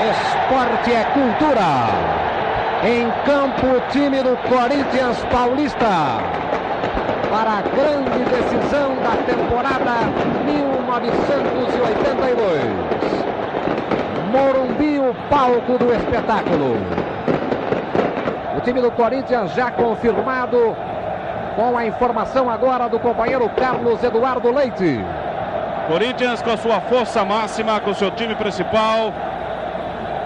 Esporte é cultura. Em campo, o time do Corinthians Paulista. Para a grande decisão da temporada 1982. Morumbi, o palco do espetáculo. O time do Corinthians já confirmado com a informação agora do companheiro Carlos Eduardo Leite. Corinthians com a sua força máxima, com o seu time principal,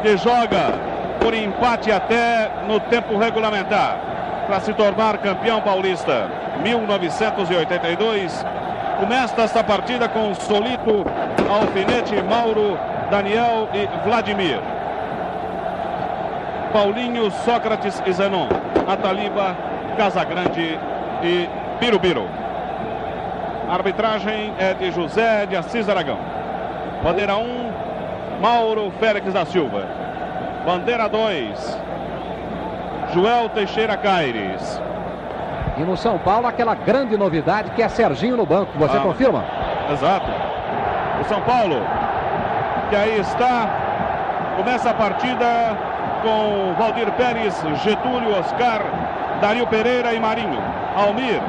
que joga por empate até no tempo regulamentar para se tornar campeão paulista. 1982. Começa esta partida com Solito, Alfinete, Mauro, Daniel e Vladimir. Paulinho, Sócrates e Zenon. Ataliba, Casagrande e Birubiru. Arbitragem é de José de Assis Aragão. Bandeira 1, Mauro Félix da Silva. Bandeira 2. Joel Teixeira Caires. E no São Paulo, aquela grande novidade que é Serginho no banco. Você ah, confirma? Exato. O São Paulo, que aí está, começa a partida com Valdir Pérez, Getúlio, Oscar, Dario Pereira e Marinho. Almir,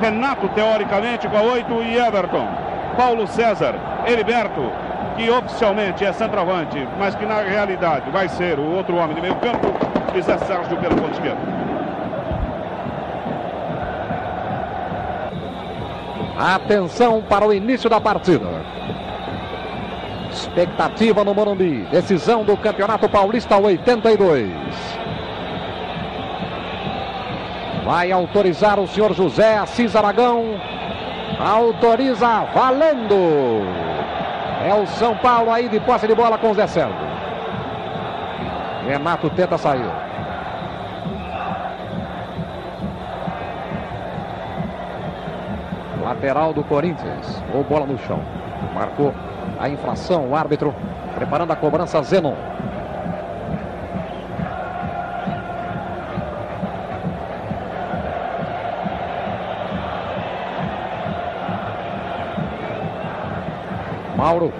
Renato, teoricamente, com a 8 e Everton. Paulo César, Heriberto, que oficialmente é centroavante, mas que na realidade vai ser o outro homem de meio campo, e Zé Sérgio pelo ponto esquerdo. Atenção para o início da partida. Expectativa no Morumbi. Decisão do Campeonato Paulista 82. Vai autorizar o senhor José Assis Aragão. Autoriza valendo. É o São Paulo aí de posse de bola com o Zé Sérgio. Renato tenta sair. Lateral do Corinthians. Ou bola no chão. Marcou a infração. O árbitro preparando a cobrança Zenon. Mauro.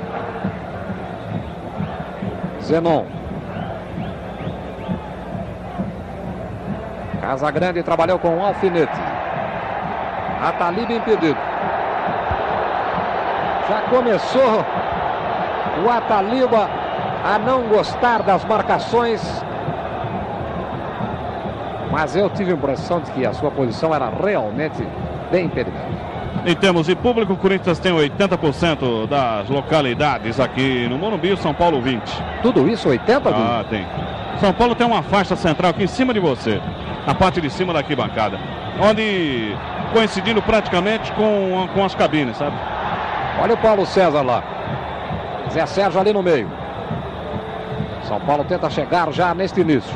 Zenon. Casagrande trabalhou com o alfinete. Atalib impedido. Já começou o Ataliba a não gostar das marcações. Mas eu tive a impressão de que a sua posição era realmente bem impedimento. Em termos de público, o Corinthians tem 80% das localidades aqui no Morumbi, São Paulo 20. Tudo isso 80%? Ah, tem. São Paulo tem uma faixa central aqui em cima de você, na parte de cima da arquibancada, onde coincidindo praticamente com, com as cabines, sabe? Olha o Paulo César lá. Zé Sérgio ali no meio. São Paulo tenta chegar já neste início.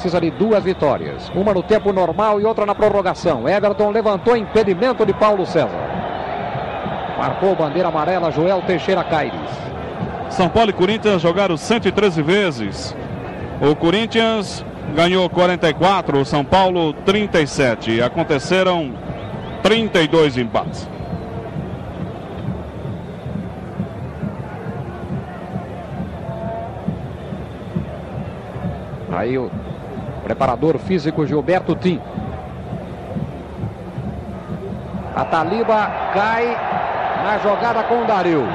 Precisa de duas vitórias. Uma no tempo normal e outra na prorrogação. Everton levantou impedimento de Paulo César. Marcou bandeira amarela Joel Teixeira Caires. São Paulo e Corinthians jogaram 113 vezes. O Corinthians ganhou 44, o São Paulo 37. Aconteceram 32 empates. Aí o Preparador físico Gilberto Tim. A Taliba cai na jogada com o Dario.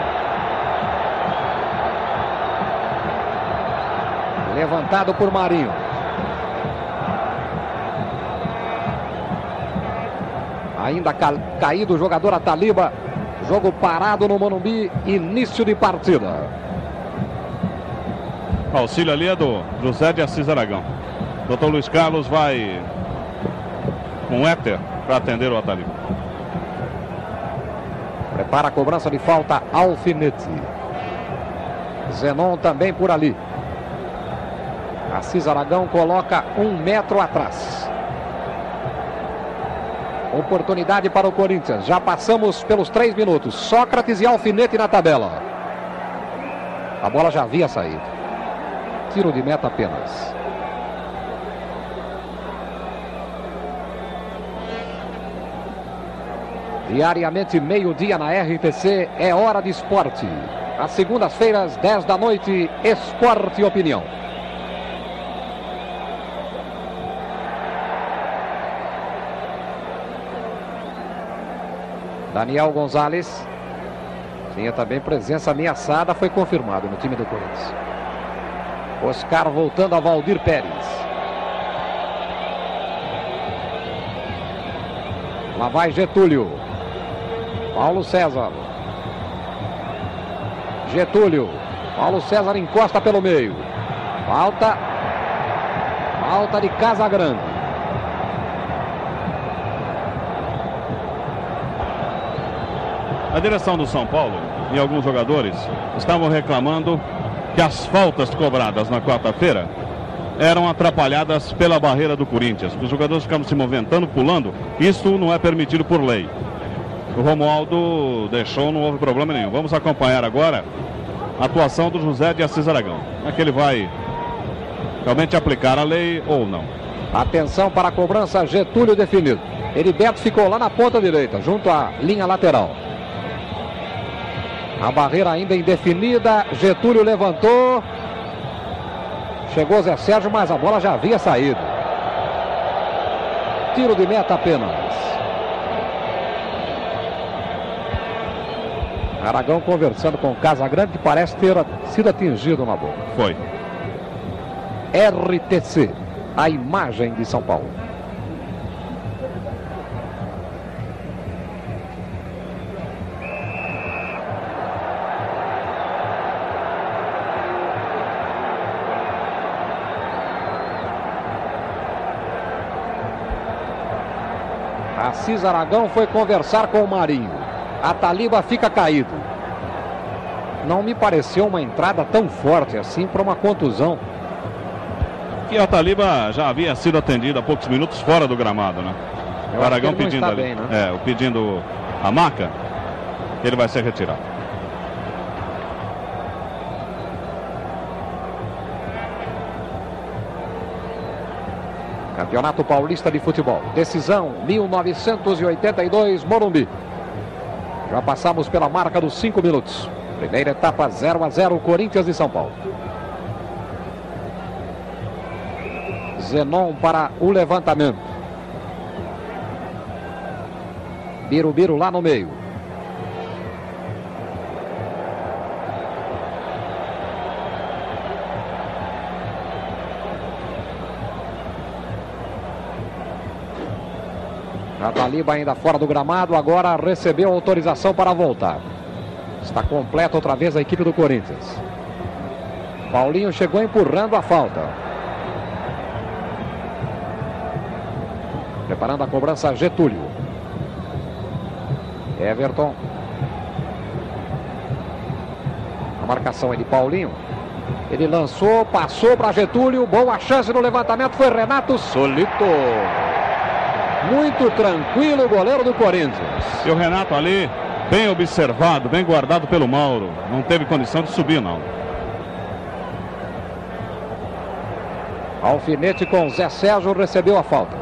Levantado por Marinho. Ainda ca caído o jogador Ataliba. Jogo parado no Monumbi. Início de partida. auxílio ali é do José de Assis Aragão. Doutor Luiz Carlos vai com éter para atender o Atali. Prepara a cobrança de falta Alfinete. Zenon também por ali. Assis Aragão coloca um metro atrás. Oportunidade para o Corinthians. Já passamos pelos três minutos. Sócrates e Alfinete na tabela. A bola já havia saído. Tiro de meta apenas. Diariamente, meio-dia na RTC, é hora de esporte. Às segundas-feiras, 10 da noite, Esporte e Opinião. Daniel Gonzalez tinha também presença ameaçada, foi confirmado no time do Corinthians. Oscar voltando a Valdir Pérez. Lá vai Getúlio. Paulo César. Getúlio. Paulo César encosta pelo meio. Falta. Falta de Casa Grande. A direção do São Paulo e alguns jogadores estavam reclamando que as faltas cobradas na quarta-feira eram atrapalhadas pela barreira do Corinthians. Os jogadores ficavam se movimentando, pulando. Isso não é permitido por lei. O Romualdo deixou, não houve problema nenhum. Vamos acompanhar agora a atuação do José de Assis Aragão. É que ele vai realmente aplicar a lei ou não? Atenção para a cobrança, Getúlio definido. Heriberto ficou lá na ponta direita, junto à linha lateral. A barreira ainda indefinida, Getúlio levantou, Chegou Zé Sérgio, mas a bola já havia saído. Tiro de meta apenas. Aragão conversando com Casagrande, que parece ter sido atingido na boca. Foi. RTC, a imagem de São Paulo. Assis Aragão foi conversar com o Marinho. A Taliba fica caído. Não me pareceu uma entrada tão forte assim para uma contusão. Que a Taliba já havia sido atendida há poucos minutos fora do gramado, né? Eu o Aragão pedindo ali, bem, né? é, pedindo a maca, ele vai ser retirado. Campeonato Paulista de Futebol. Decisão 1982, Morumbi. Já passamos pela marca dos 5 minutos. Primeira etapa 0 a 0 Corinthians e São Paulo. Zenon para o levantamento. Birubiru lá no meio. A Taliba ainda fora do gramado, agora recebeu autorização para voltar. Está completa outra vez a equipe do Corinthians. Paulinho chegou empurrando a falta. Preparando a cobrança Getúlio. Everton. A marcação é de Paulinho. Ele lançou, passou para Getúlio. Boa chance no levantamento. Foi Renato Solito. Muito tranquilo o goleiro do Corinthians. E o Renato ali, bem observado, bem guardado pelo Mauro. Não teve condição de subir, não. Alfinete com Zé Sérgio recebeu a falta.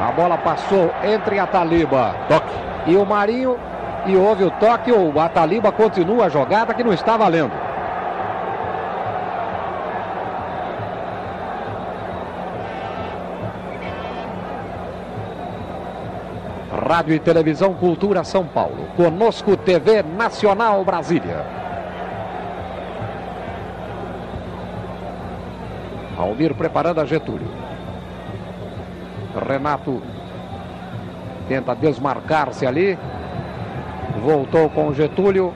A bola passou entre a Taliba. Toque. E o Marinho e houve o toque. O Ataliba continua a jogada que não está valendo. Rádio e Televisão Cultura São Paulo. Conosco TV Nacional Brasília. Almir preparando a Getúlio. Renato tenta desmarcar-se ali. Voltou com Getúlio.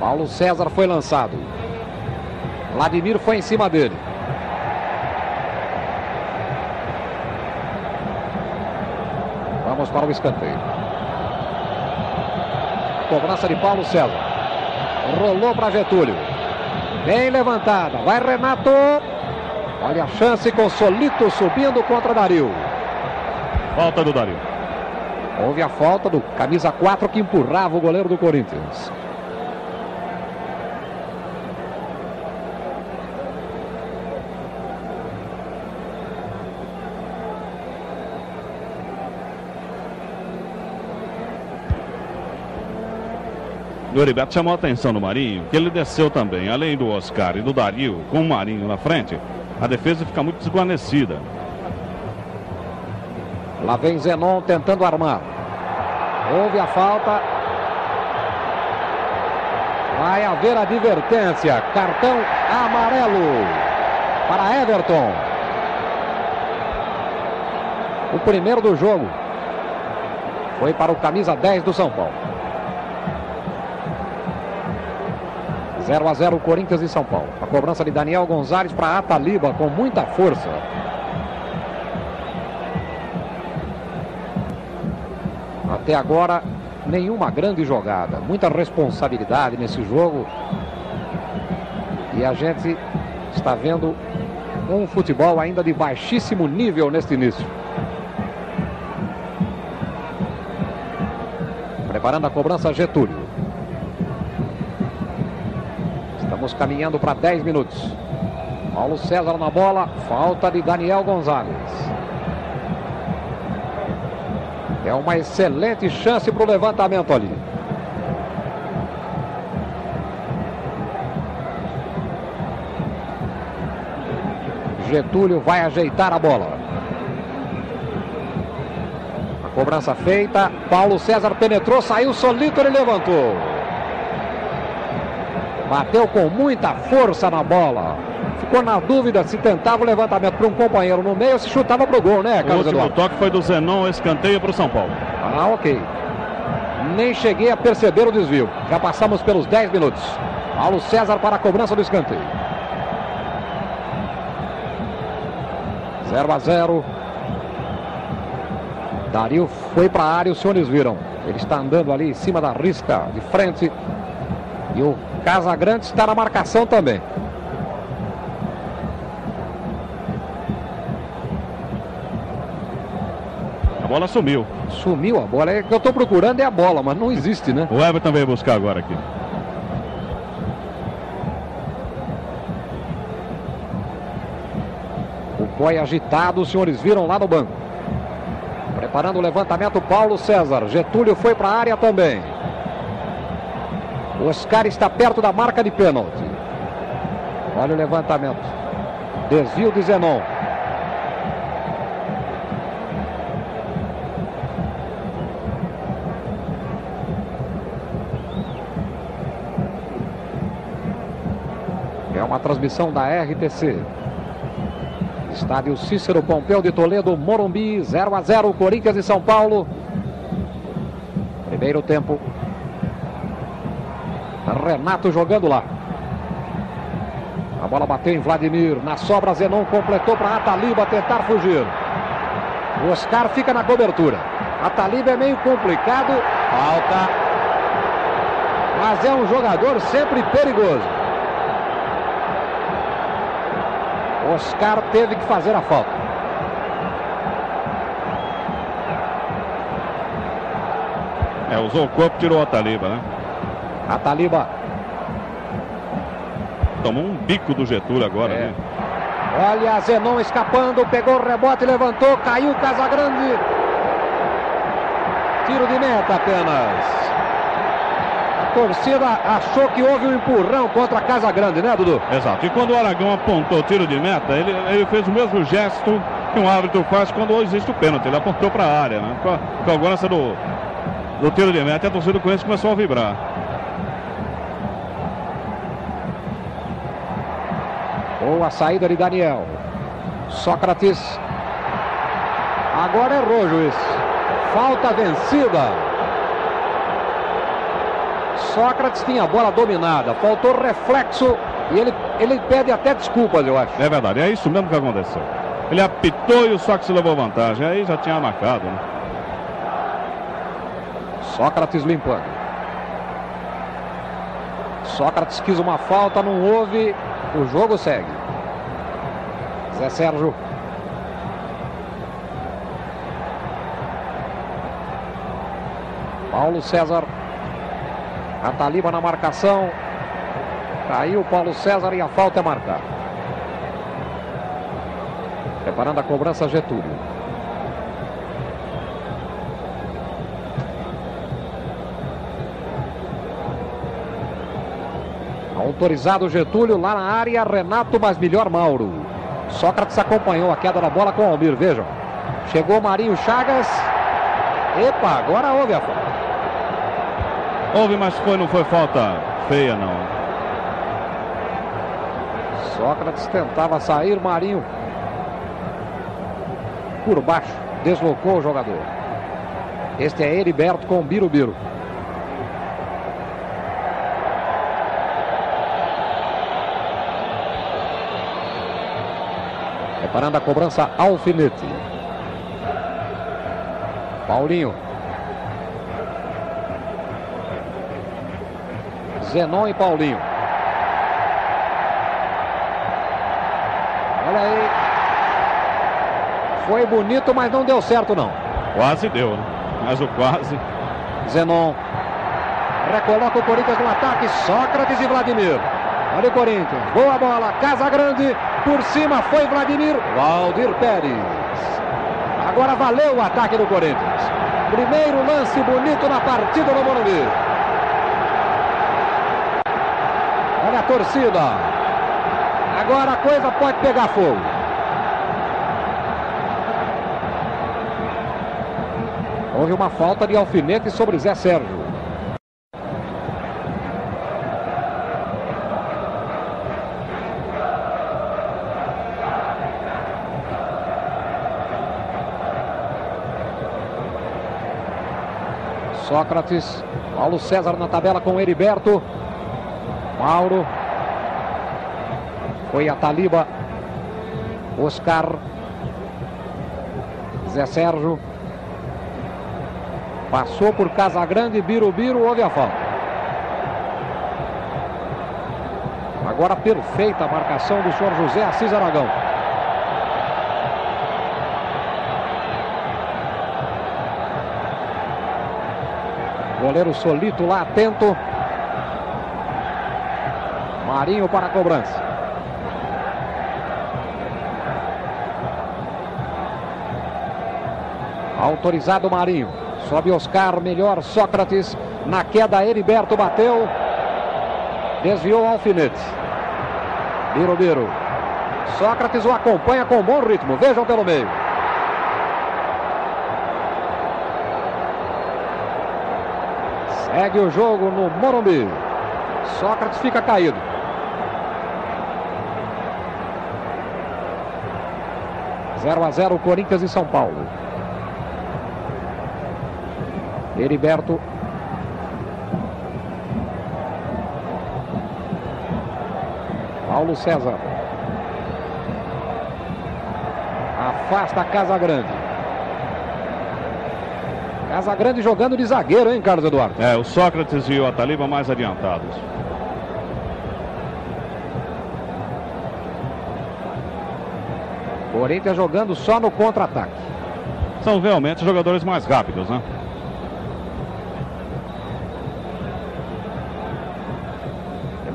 Paulo César foi lançado. Vladimir foi em cima dele. Vamos para o escanteio. Cobrança de Paulo César. Rolou para Getúlio. Bem levantada. Vai Renato. Olha a chance com Solito subindo contra Dario. Falta do Dario. Houve a falta do camisa 4 que empurrava o goleiro do Corinthians. Doriberto chamou a atenção do Marinho, que ele desceu também, além do Oscar e do Dario, com o Marinho na frente, a defesa fica muito desguarnecida. Lá vem Zenon tentando armar. Houve a falta. Vai haver advertência. Cartão amarelo para Everton. O primeiro do jogo foi para o camisa 10 do São Paulo. 0 a 0 Corinthians e São Paulo. A cobrança de Daniel Gonzalez para Ataliba com muita força. Até agora, nenhuma grande jogada. Muita responsabilidade nesse jogo. E a gente está vendo um futebol ainda de baixíssimo nível neste início. Preparando a cobrança Getúlio. Estamos caminhando para 10 minutos. Paulo César na bola, falta de Daniel Gonzalez. Uma excelente chance para o levantamento ali. Getúlio vai ajeitar a bola. A cobrança feita. Paulo César penetrou, saiu solito, ele levantou. Bateu com muita força na bola. Ficou na dúvida se tentava o levantamento para um companheiro no meio ou se chutava para o gol, né, Carlos O último Eduardo? toque foi do Zenon, escanteio para o São Paulo. Ah, ok. Nem cheguei a perceber o desvio. Já passamos pelos 10 minutos. Paulo César para a cobrança do escanteio. 0 a 0. Dario foi para a área, os senhores viram. Ele está andando ali em cima da risca, de frente. E o Casagrande está na marcação também. A bola sumiu. Sumiu a bola. É que eu estou procurando é a bola, mas não existe, né? O Everton veio buscar agora aqui. O Boy agitado, os senhores viram lá no banco. Preparando o levantamento, Paulo César. Getúlio foi para a área também. O Oscar está perto da marca de pênalti. Olha o levantamento. Desvio de Zenon. Transmissão da RTC. Estádio Cícero Pompeu de Toledo, Morumbi, 0 a 0, Corinthians e São Paulo. Primeiro tempo. Renato jogando lá. A bola bateu em Vladimir. Na sobra, Zenon completou para Ataliba tentar fugir. O Oscar fica na cobertura. Ataliba é meio complicado. Falta. Mas é um jogador sempre perigoso. Oscar teve que fazer a falta. É, usou o corpo, tirou a Taliba, né? A Taliba. Tomou um bico do Getúlio agora, é. né? Olha, Zenon escapando, pegou o rebote, levantou, caiu Casagrande. Tiro de meta apenas torcida achou que houve um empurrão contra a Casa Grande, né, Dudu? Exato. E quando o Aragão apontou o tiro de meta, ele, ele fez o mesmo gesto que um árbitro faz quando existe o pênalti. Ele apontou para a área, né? Com a, cobrança do, do tiro de meta, a torcida do Corinthians começou a vibrar. Boa saída de Daniel. Sócrates. Agora errou, juiz. Falta vencida. Sócrates tinha a bola dominada, faltou reflexo e ele, ele pede até desculpas, eu acho. É verdade, é isso mesmo que aconteceu. Ele apitou e o Sócrates levou vantagem, aí já tinha marcado, né? Sócrates limpando. Sócrates quis uma falta, não houve, o jogo segue. Zé Sérgio. Paulo César a Taliba na marcação. Caiu o Paulo César e a falta é marcada. Preparando a cobrança Getúlio. Autorizado Getúlio lá na área, Renato, mas melhor Mauro. Sócrates acompanhou a queda da bola com o Almir, vejam. Chegou Marinho Chagas. Epa, agora houve a falta. Houve, mas foi, não foi falta feia, não. Sócrates tentava sair, Marinho por baixo, deslocou o jogador. Este é Heriberto com Birubiru. Preparando a cobrança alfinete. Paulinho. Zenon e Paulinho. Olha aí. Foi bonito, mas não deu certo não. Quase deu, né? Mas o quase. Zenon. Recoloca o Corinthians no ataque. Sócrates e Vladimir. Olha o Corinthians. Boa bola. Casa Grande. Por cima foi Vladimir. Valdir Pérez. Agora valeu o ataque do Corinthians. Primeiro lance bonito na partida do Morumbi. Olha a torcida. Agora a coisa pode pegar fogo. Houve uma falta de alfinete sobre Zé Sérgio. Sócrates, Paulo César na tabela com Heriberto. Mauro. Foi a Taliba. Oscar. Zé Sérgio. Passou por Casagrande, Birubiru, houve a falta. Agora perfeita a marcação do senhor José Assis Aragão. Goleiro Solito lá atento. Marinho para a cobrança. Autorizado Marinho. Sobe Oscar, melhor Sócrates. Na queda, Heriberto bateu. Desviou alfinete. Birubiru. Sócrates o acompanha com bom ritmo. Vejam pelo meio. Segue o jogo no Morumbi. Sócrates fica caído. Zero a zero Corinthians e São Paulo. Heriberto. Paulo César. Afasta a Casa Grande. Casa Grande jogando de zagueiro, hein, Carlos Eduardo? É, o Sócrates e o Ataliba mais adiantados. Corinthians jogando só no contra-ataque. São realmente jogadores mais rápidos, né?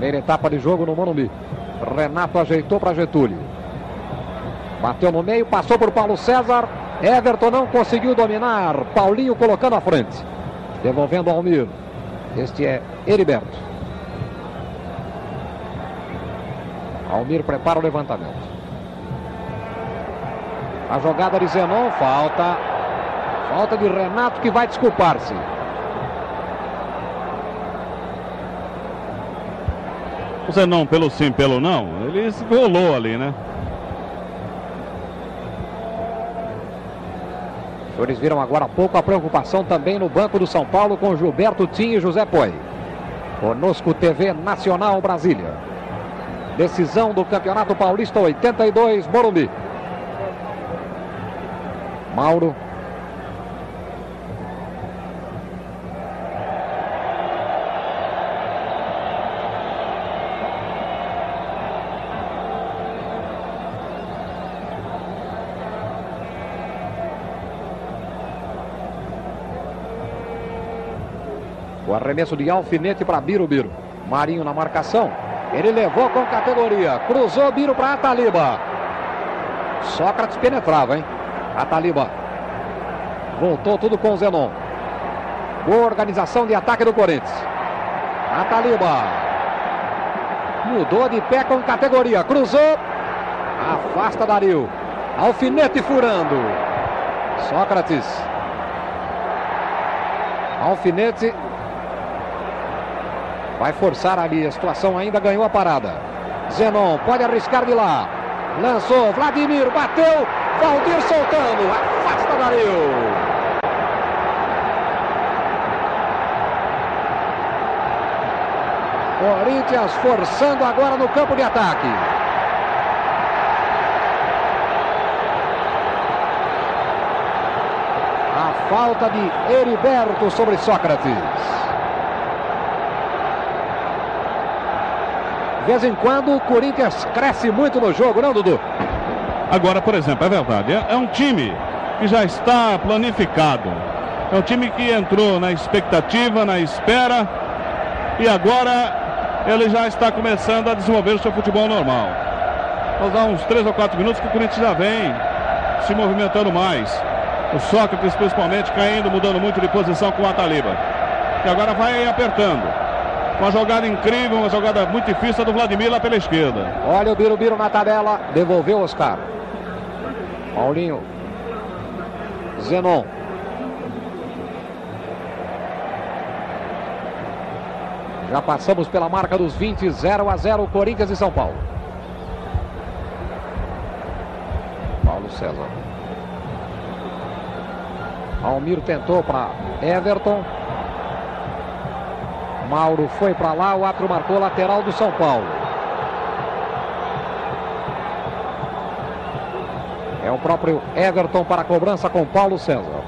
Primeira etapa de jogo no Morumbi. Renato ajeitou para Getúlio. Bateu no meio, passou por Paulo César. Everton não conseguiu dominar. Paulinho colocando à frente. Devolvendo ao Almir. Este é Heriberto. Almir prepara o levantamento. A jogada de Zenon, falta. Falta de Renato que vai desculpar-se. O Zenon, pelo sim, pelo não, ele se rolou ali, né? Os senhores viram agora há pouco a preocupação também no banco do São Paulo com Gilberto Tim e José Poi. Conosco TV Nacional Brasília. Decisão do Campeonato Paulista 82, Morumbi. Mauro. O arremesso de alfinete para Birubiru. Marinho na marcação. Ele levou com categoria. Cruzou Biro para Ataliba. Sócrates penetrava, hein? Ataliba. Voltou tudo com o Zenon. Boa organização de ataque do Corinthians. Ataliba. Mudou de pé com categoria. Cruzou. Afasta Dario. Alfinete furando. Sócrates. Alfinete. Vai forçar ali. A situação ainda ganhou a parada. Zenon pode arriscar de lá. Lançou. Vladimir bateu. Valdir soltando. Afasta Dario. Corinthians forçando agora no campo de ataque. A falta de Heriberto sobre Sócrates. De vez em quando o Corinthians cresce muito no jogo, não, Dudu? Agora, por exemplo, é verdade. É, é um time que já está planificado. É um time que entrou na expectativa, na espera. E agora ele já está começando a desenvolver o seu futebol normal. Vamos dar uns 3 ou 4 minutos que o Corinthians já vem se movimentando mais. O Sócrates principalmente caindo, mudando muito de posição com o Ataliba. E agora vai apertando. Uma jogada incrível, uma jogada muito difícil do Vladimir lá pela esquerda. Olha o Birubiru na tabela, devolveu o Oscar. Paulinho. Zenon. Já passamos pela marca dos 20, 0 a 0, Corinthians e São Paulo. Paulo César. Almir tentou para Everton. Mauro foi para lá, o Atro marcou lateral do São Paulo. É o próprio Everton para a cobrança com Paulo César.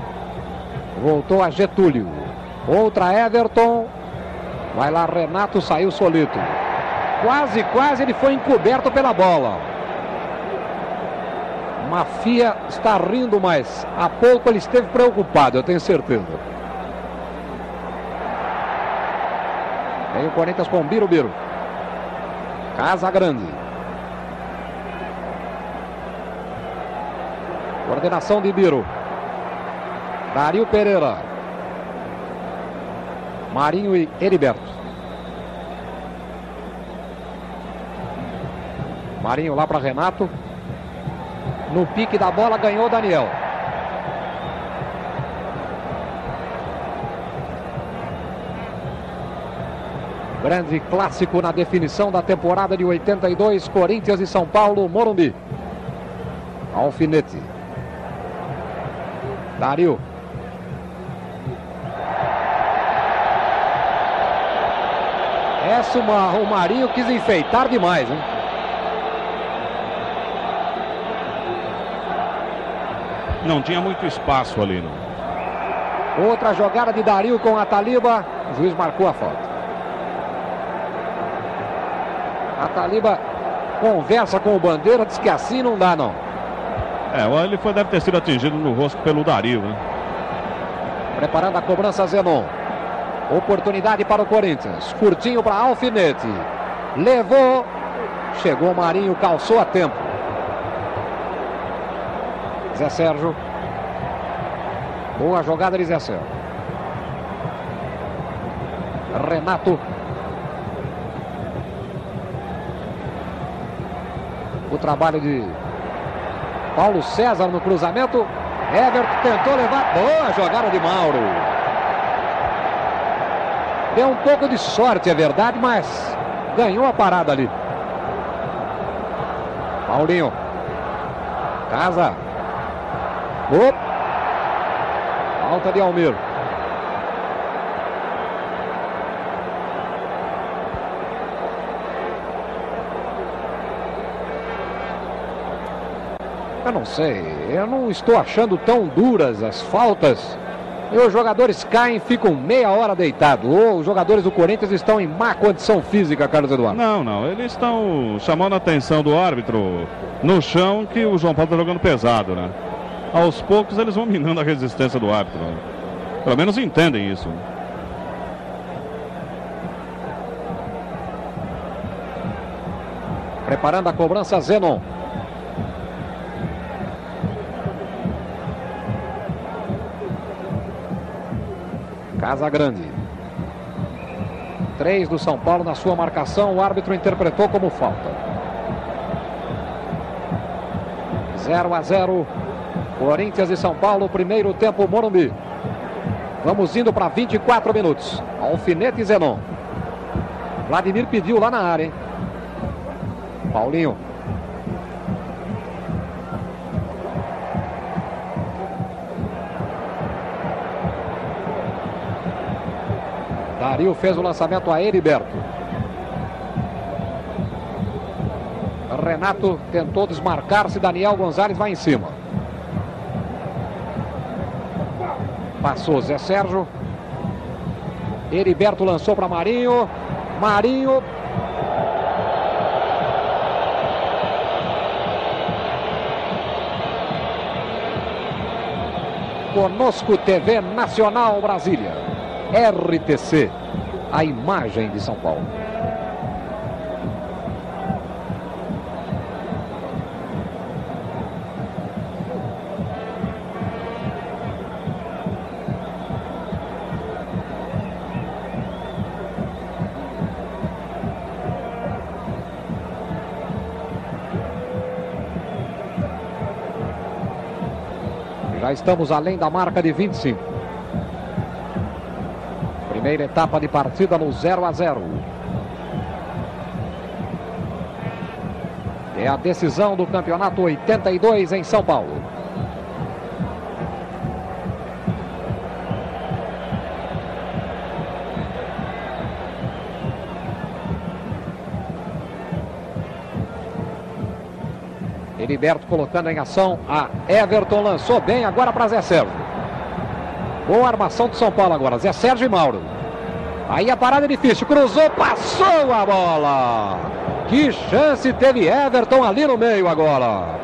Voltou a Getúlio. Outra Everton. Vai lá, Renato saiu solito. Quase, quase ele foi encoberto pela bola. Mafia está rindo, mas há pouco ele esteve preocupado, eu tenho certeza. Vem o Corinthians com Birubiru. Casa Grande. Coordenação de Biro. Dario Pereira. Marinho e Heriberto. Marinho lá para Renato. No pique da bola ganhou Daniel. Grande clássico na definição da temporada de 82, Corinthians e São Paulo, Morumbi. Alfinete. Dario. Essa o Marinho quis enfeitar demais, hein? Não tinha muito espaço ali, não. Outra jogada de Dario com a Taliba. O juiz marcou a falta. Taliba conversa com o Bandeira, diz que assim não dá, não. É, ele foi, deve ter sido atingido no rosto pelo Dario, né? Preparando a cobrança Zenon. Oportunidade para o Corinthians. Curtinho para Alfinete. Levou. Chegou o Marinho, calçou a tempo. Zé Sérgio. Boa jogada de Zé Sérgio. Renato. Trabalho de Paulo César no cruzamento. Everton tentou levar. Boa jogada de Mauro. Deu um pouco de sorte, é verdade, mas ganhou a parada ali. Paulinho. Casa. Opa. Falta de Almir. Eu não sei, eu não estou achando tão duras as faltas e os jogadores caem, ficam meia hora deitados. Ou os jogadores do Corinthians estão em má condição física, Carlos Eduardo? Não, não. Eles estão chamando a atenção do árbitro no chão que o João Paulo está jogando pesado, né? Aos poucos eles vão minando a resistência do árbitro. Né? Pelo menos entendem isso. Preparando a cobrança, Zenon. Casa Grande. Três do São Paulo na sua marcação. O árbitro interpretou como falta. 0 a 0. Corinthians e São Paulo, primeiro tempo Morumbi. Vamos indo para 24 minutos. Alfinete Zenon. Vladimir pediu lá na área, hein? Paulinho. Dario fez o lançamento a Heriberto. Renato tentou desmarcar-se. Daniel Gonzalez vai em cima. Passou Zé Sérgio. Heriberto lançou para Marinho. Marinho. Conosco TV Nacional Brasília. RTC. A imagem de São Paulo. Já estamos além da marca de 25. Primeira etapa de partida no 0 a 0. É a decisão do campeonato 82 em São Paulo. Heriberto colocando em ação a Everton lançou bem agora para Zé Sérgio. Boa armação do São Paulo agora, Zé Sérgio e Mauro. Aí a parada é difícil, cruzou, passou a bola. Que chance teve Everton ali no meio agora.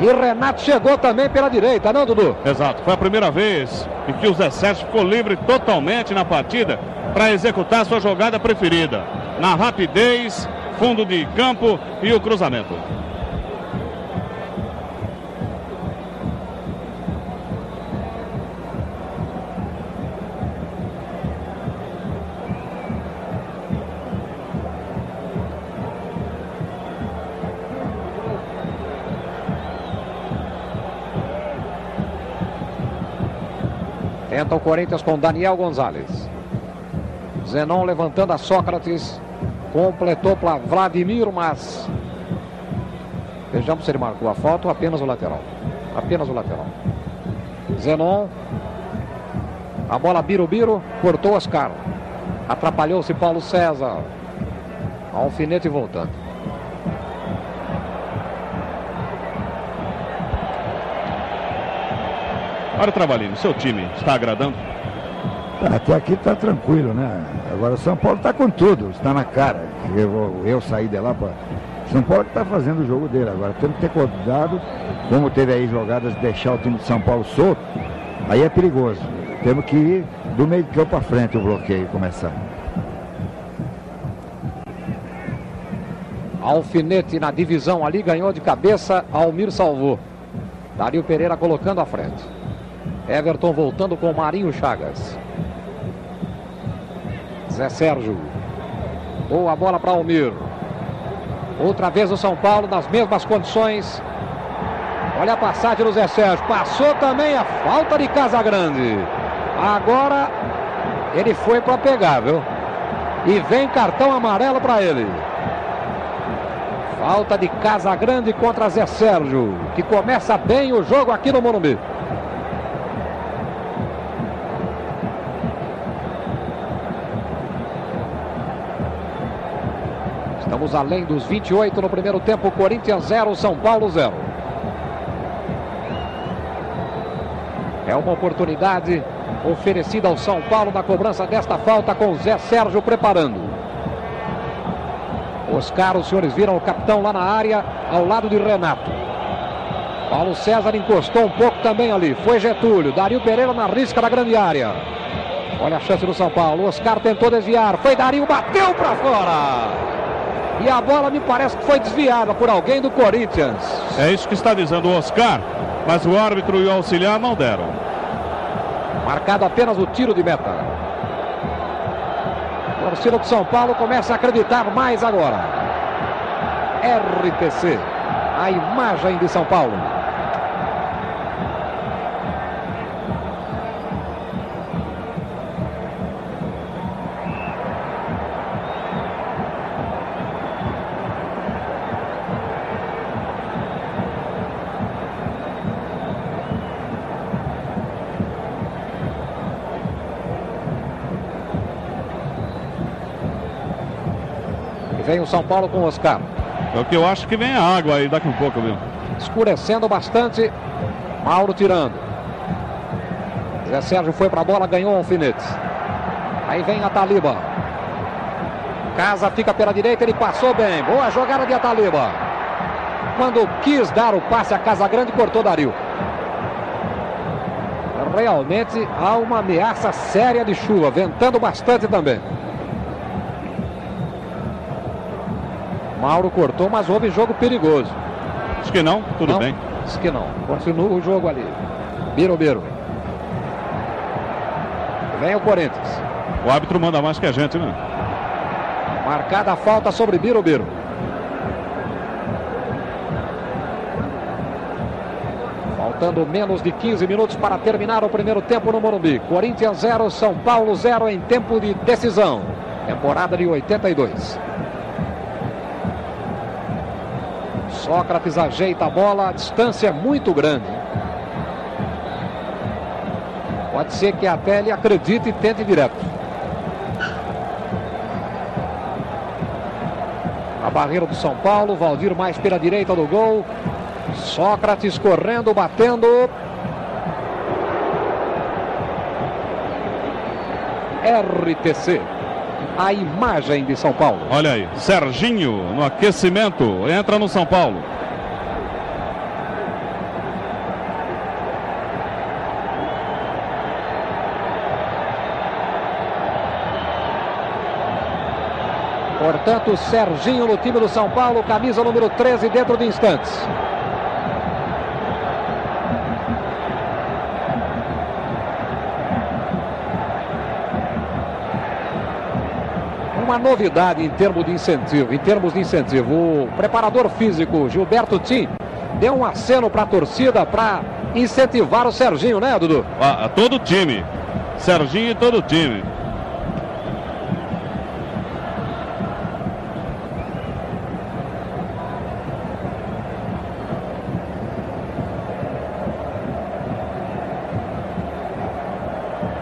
E Renato chegou também pela direita, não, Dudu? Exato, foi a primeira vez em que o Zé Sérgio ficou livre totalmente na partida para executar sua jogada preferida. Na rapidez, fundo de campo e o cruzamento. Tenta o Corinthians com Daniel Gonzalez. Zenon levantando a Sócrates. Completou para Vladimir, mas. Vejamos se ele marcou a foto ou apenas o lateral. Apenas o lateral. Zenon. A bola Birubiru. Cortou Oscar. Atrapalhou-se Paulo César. Alfinete voltando. Olha o trabalhinho, seu time está agradando? Até aqui está tranquilo, né? Agora o São Paulo está com tudo, está na cara. Eu, eu saí de lá para. São Paulo está fazendo o jogo dele agora. Temos que ter cuidado, como teve aí jogadas de deixar o time de São Paulo solto, aí é perigoso. Temos que ir do meio de campo para frente o bloqueio começar. Alfinete na divisão ali, ganhou de cabeça, Almir salvou. Dario Pereira colocando à frente. Everton voltando com Marinho Chagas. Zé Sérgio. Boa bola para Almir. Outra vez o São Paulo nas mesmas condições. Olha a passagem do Zé Sérgio. Passou também a falta de Casagrande. Agora ele foi para pegar, viu? E vem cartão amarelo para ele. Falta de Casagrande contra Zé Sérgio, que começa bem o jogo aqui no Morumbi. Estamos além dos 28 no primeiro tempo. Corinthians 0, São Paulo 0. É uma oportunidade oferecida ao São Paulo na cobrança desta falta com Zé Sérgio preparando. Oscar, os senhores viram o capitão lá na área, ao lado de Renato. Paulo César encostou um pouco também ali. Foi Getúlio. Dario Pereira na risca da grande área. Olha a chance do São Paulo. Oscar tentou desviar. Foi Dario, bateu para fora. E a bola me parece que foi desviada por alguém do Corinthians. É isso que está dizendo o Oscar, mas o árbitro e o auxiliar não deram. Marcado apenas o tiro de meta. A torcida do São Paulo começa a acreditar mais agora. RTC, a imagem de São Paulo. O São Paulo com o Oscar. É o que eu acho que vem a água aí daqui a um pouco, viu? Escurecendo bastante. Mauro tirando. Zé Sérgio foi para a bola, ganhou alfinetes. Aí vem a Taliba. Casa fica pela direita, ele passou bem. Boa jogada de Ataliba. Quando quis dar o passe a Casa Grande, cortou Dario. Realmente há uma ameaça séria de chuva, ventando bastante também. Mauro cortou, mas houve jogo perigoso. Acho que não, tudo não? bem. Diz que não. Continua o jogo ali. Birubiru. Vem o Corinthians. O árbitro manda mais que a gente, né? Marcada a falta sobre Birubiru. Faltando menos de 15 minutos para terminar o primeiro tempo no Morumbi. Corinthians 0, São Paulo 0 em tempo de decisão. Temporada de 82. Sócrates ajeita a bola, a distância é muito grande. Pode ser que até ele acredite e tente direto. A barreira do São Paulo, Valdir mais pela direita do gol. Sócrates correndo, batendo. RTC, a imagem de São Paulo. Olha aí, Serginho no aquecimento, entra no São Paulo. Portanto, Serginho no time do São Paulo, camisa número 13 dentro de instantes. Uma novidade em termos de incentivo, em termos de incentivo, o preparador físico Gilberto Tim deu um aceno para a torcida para incentivar o Serginho, né, Dudu? A, a todo o time. Serginho e todo o time.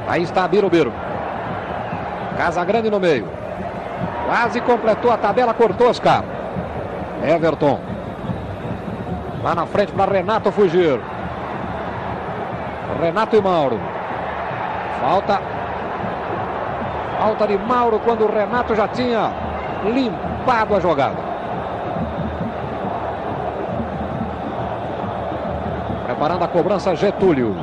Aí está Birubiru. Casa Grande no meio. Quase completou a tabela, cortou Oscar. Everton. Lá na frente para Renato fugir. Renato e Mauro. Falta. Falta de Mauro quando o Renato já tinha limpado a jogada. Preparando a cobrança Getúlio.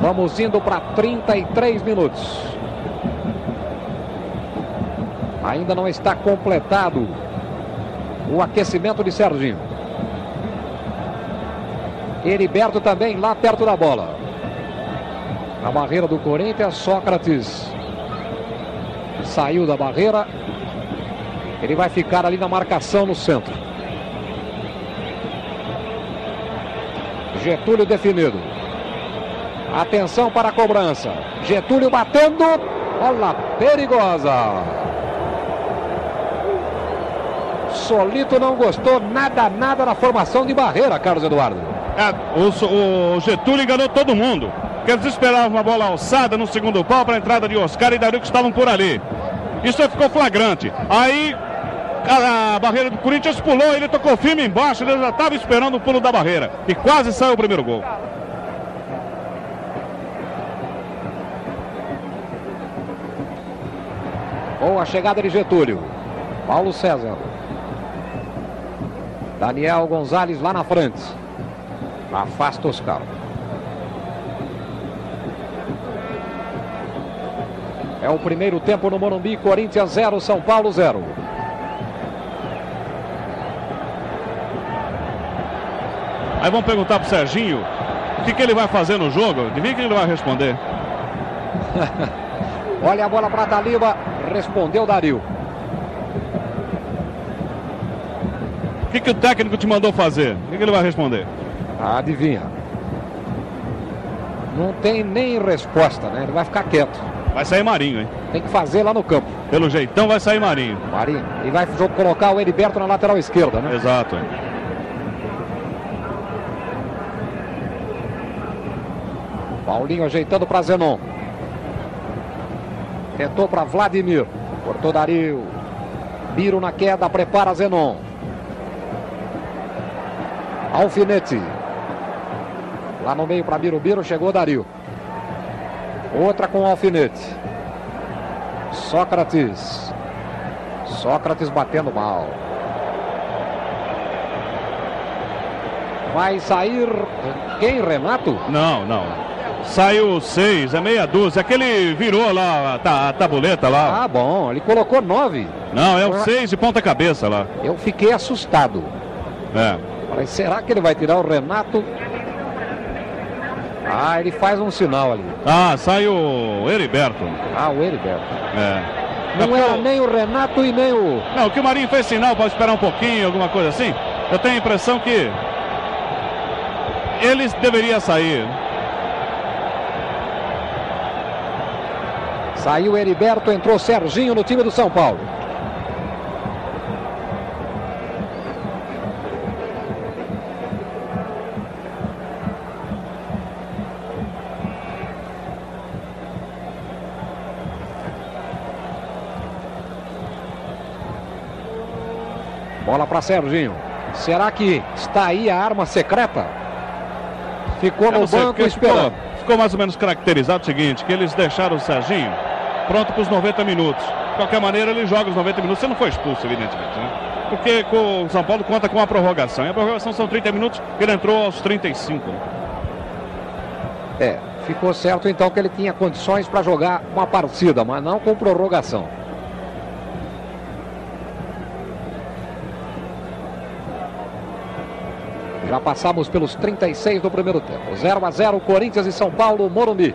Vamos indo para 33 minutos. Ainda não está completado o aquecimento de Serginho. Heriberto também lá perto da bola. Na barreira do Corinthians, Sócrates saiu da barreira. Ele vai ficar ali na marcação no centro. Getúlio definido. Atenção para a cobrança. Getúlio batendo. Bola perigosa. Solito não gostou nada, nada da formação de barreira, Carlos Eduardo. É, o, o, Getúlio enganou todo mundo. Porque eles esperavam uma bola alçada no segundo pau para a entrada de Oscar e Dario que estavam por ali. Isso ficou flagrante. Aí a, a barreira do Corinthians pulou, ele tocou firme embaixo, ele já estava esperando o pulo da barreira. E quase saiu o primeiro gol. Boa chegada de Getúlio. Paulo César. Daniel Gonzalez lá na frente. Afasta Oscar. É o primeiro tempo no Morumbi. Corinthians 0, São Paulo 0. Aí vamos perguntar pro Serginho o que, que ele vai fazer no jogo. Adivinha que ele vai responder? Olha a bola para Taliba. Respondeu Dario. Que, que o técnico te mandou fazer? O que, que ele vai responder? Adivinha. Não tem nem resposta, né? Ele vai ficar quieto. Vai sair Marinho, hein? Tem que fazer lá no campo. Pelo jeitão vai sair Marinho. Marinho. E vai colocar o Heriberto na lateral esquerda, né? Exato. Hein? Paulinho ajeitando para Zenon. Tentou para Vladimir. Cortou Dario. Biro na queda, prepara Zenon. Alfinete. Lá no meio para Birubiru, chegou Dario. Outra com Alfinete. Sócrates. Sócrates batendo mal. Vai sair quem, Renato? Não, não. Saiu seis, é meia dúzia. Aquele virou lá a, a tabuleta lá. Ah, bom, ele colocou nove. Não, é o seis de ponta cabeça lá. Eu fiquei assustado. É. Mas será que ele vai tirar o Renato? Ah, ele faz um sinal ali. Ah, sai o Heriberto. Ah, o Heriberto. É. Não era nem o Renato e nem o. Não, o que o Marinho fez sinal para esperar um pouquinho, alguma coisa assim. Eu tenho a impressão que eles deveriam sair. Saiu Heriberto, entrou Serginho no time do São Paulo. Para Serginho. Será que está aí a arma secreta? Ficou no banco esperando. Ficou, ficou, mais ou menos caracterizado o seguinte, que eles deixaram o Serginho pronto para os 90 minutos. De qualquer maneira, ele joga os 90 minutos. Você não foi expulso, evidentemente, né? Porque o São Paulo conta com a prorrogação. E a prorrogação são 30 minutos, ele entrou aos 35. É, ficou certo então que ele tinha condições para jogar uma partida, mas não com prorrogação. Já passamos pelos 36 do primeiro tempo. 0 a 0 Corinthians e São Paulo, Morumbi.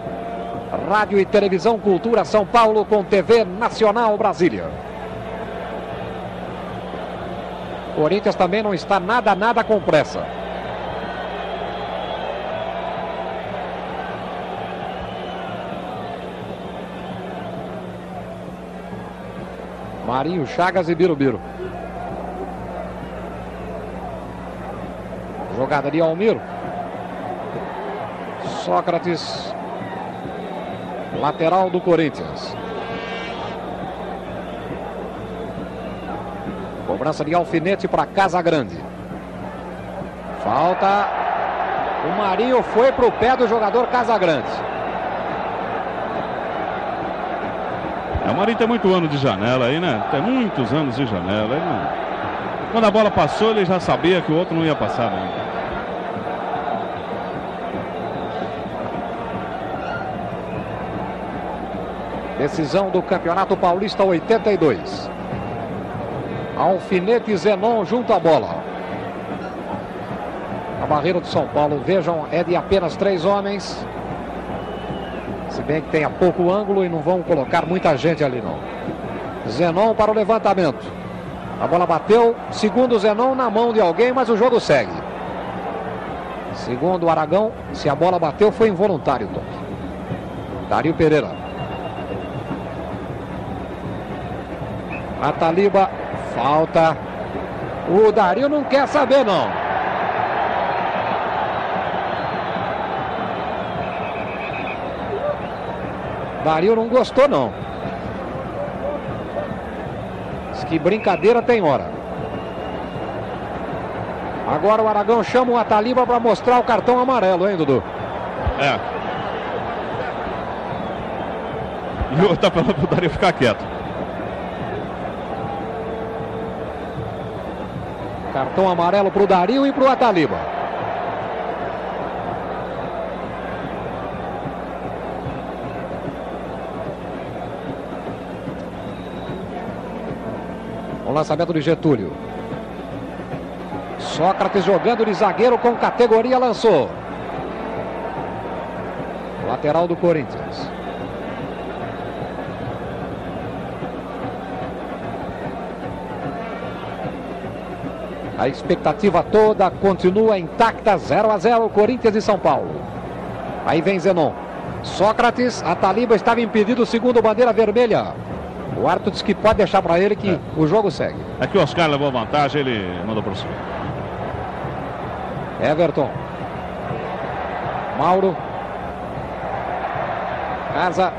Rádio e Televisão Cultura São Paulo com TV Nacional Brasília. Corinthians também não está nada, nada com pressa. Marinho Chagas e Birubiru. Jogada de Almiro. Sócrates. Lateral do Corinthians. Cobrança de alfinete para Casa Grande. Falta. O Marinho foi para o pé do jogador Casa Grande. É, o Marinho tem muito ano de janela aí, né? Tem muitos anos de janela. Não... Quando a bola passou, ele já sabia que o outro não ia passar né? Decisão do Campeonato Paulista 82. Alfinete Zenon junto à bola. A barreira do São Paulo, vejam, é de apenas três homens. Se bem que tenha pouco ângulo e não vão colocar muita gente ali não. Zenon para o levantamento. A bola bateu, segundo Zenon na mão de alguém, mas o jogo segue. Segundo o Aragão, se a bola bateu foi involuntário, Tom. Dario Pereira. A Taliba, falta. O Dario não quer saber, não. Dario não gostou, não. Diz que brincadeira tem hora. Agora o Aragão chama o Ataliba para mostrar o cartão amarelo, hein, Dudu? É. E o tá falando Dario ficar quieto. Cartão amarelo para o Dario e para o Ataliba. O lançamento de Getúlio. Sócrates jogando de zagueiro com categoria lançou. Lateral do Corinthians. A expectativa toda continua intacta, 0 a 0 Corinthians e São Paulo. Aí vem Zenon. Sócrates, a Taliba estava impedido, segundo bandeira vermelha. O árbitro disse que pode deixar para ele que é. o jogo segue. É que o Oscar levou vantagem, ele mandou por cima. Everton. Mauro. Casa.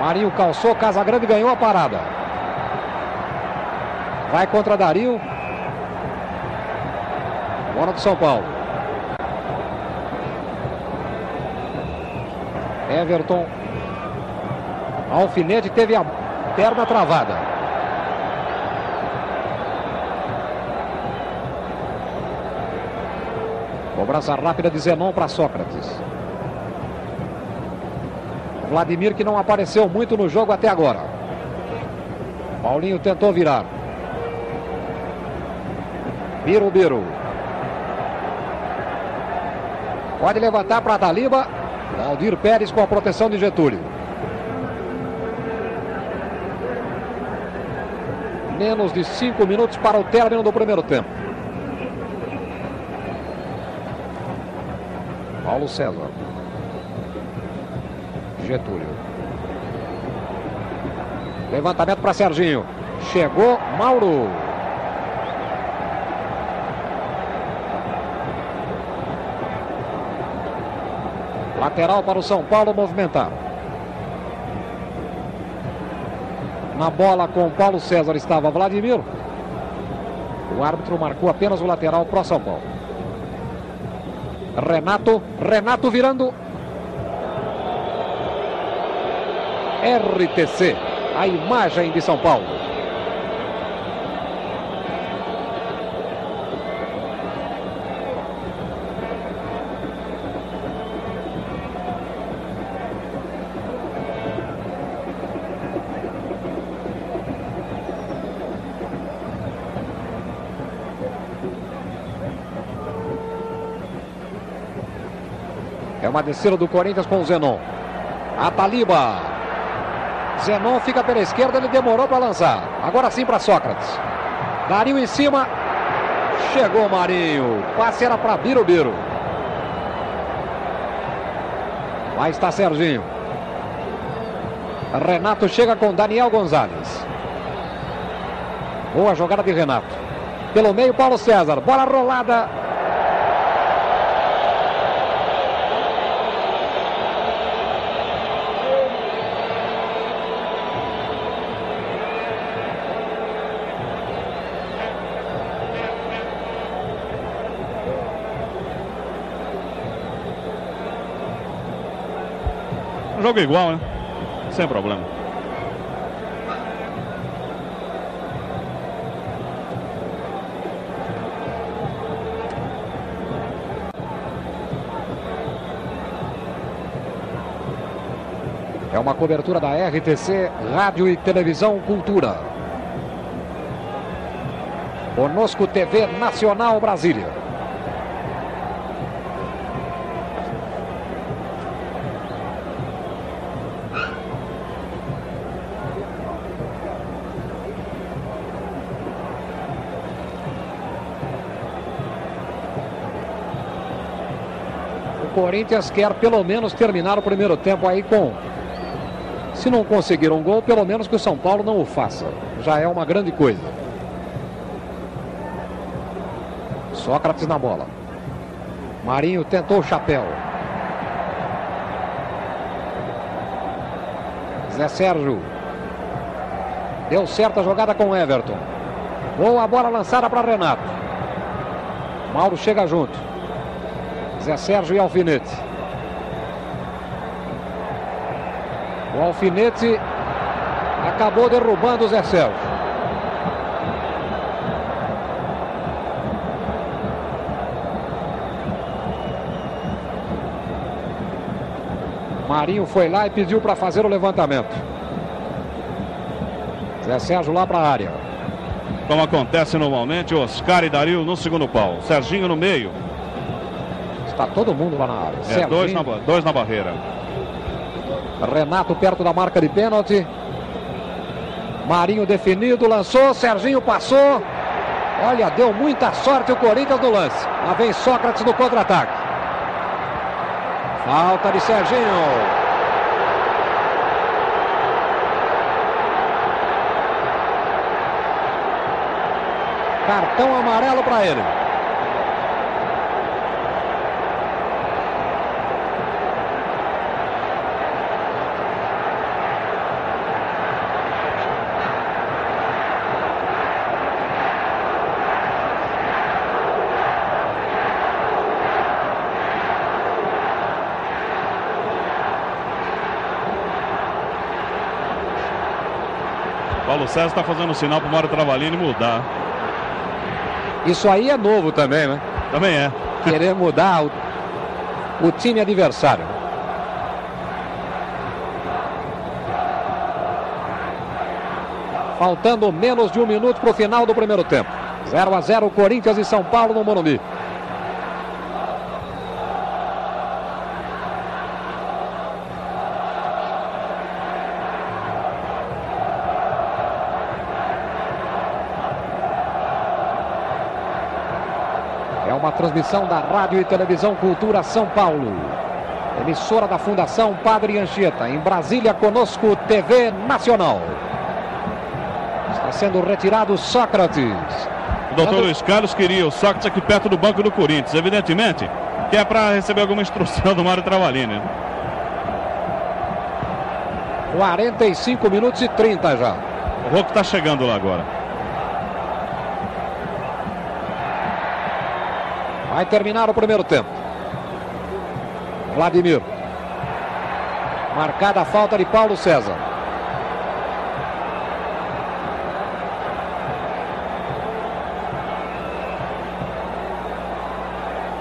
Marinho calçou, Casa Grande ganhou a parada. Vai contra Dario. Bola do São Paulo. Everton. Alfinete teve a perna travada. Cobrança rápida de Zenon para Sócrates. Vladimir que não apareceu muito no jogo até agora. Paulinho tentou virar. Biro. Pode levantar para Taliba. Valdir Pérez com a proteção de Getúlio. Menos de cinco minutos para o término do primeiro tempo. Paulo César. Getúlio. Levantamento para Serginho. Chegou Mauro. Lateral para o São Paulo movimentar. Na bola com Paulo César estava Vladimir. O árbitro marcou apenas o lateral para o São Paulo. Renato, Renato virando. RTC, a imagem de São Paulo. Uma descida do Corinthians com o Zenon. A Taliba. Zenon fica pela esquerda, ele demorou para lançar. Agora sim para Sócrates. Dario em cima. Chegou Marinho. Passe era para Birubiru. Lá está Serginho. Renato chega com Daniel Gonzalez. Boa jogada de Renato. Pelo meio, Paulo César. Bola rolada. Jogo igual, né? Sem problema. É uma cobertura da RTC, Rádio e Televisão Cultura. Conosco TV Nacional Brasília. Corinthians quer pelo menos terminar o primeiro tempo aí com. Se não conseguir um gol, pelo menos que o São Paulo não o faça. Já é uma grande coisa. Sócrates na bola. Marinho tentou o chapéu. Zé Sérgio. Deu certa a jogada com Everton. Boa bola lançada para Renato. Mauro chega junto. Zé Sérgio e Alfinete. O Alfinete acabou derrubando o Zé Sérgio. Marinho foi lá e pediu para fazer o levantamento. Zé Sérgio lá para a área. Como acontece normalmente, Oscar e Dario no segundo pau. Serginho no meio. Está todo mundo lá na área. É, dois, na, dois na barreira. Renato perto da marca de pênalti. Marinho definido, lançou, Serginho passou. Olha, deu muita sorte o Corinthians no lance. Lá vem Sócrates no contra-ataque. Falta de Serginho. Cartão amarelo para ele. Paulo César está fazendo sinal para o Mário Travalini mudar. Isso aí é novo também, né? Também é. Querer mudar o, o time adversário. Faltando menos de um minuto para o final do primeiro tempo. 0 a 0 Corinthians e São Paulo no Morumbi. Transmissão da Rádio e Televisão Cultura São Paulo. Emissora da Fundação Padre Anchieta. Em Brasília, conosco, TV Nacional. Está sendo retirado Sócrates. O doutor Luiz Carlos queria o Sócrates aqui perto do banco do Corinthians. Evidentemente que é para receber alguma instrução do Mário Travalini. 45 minutos e 30 já. O Roco está chegando lá agora. Vai terminar o primeiro tempo. Vladimir. Marcada a falta de Paulo César.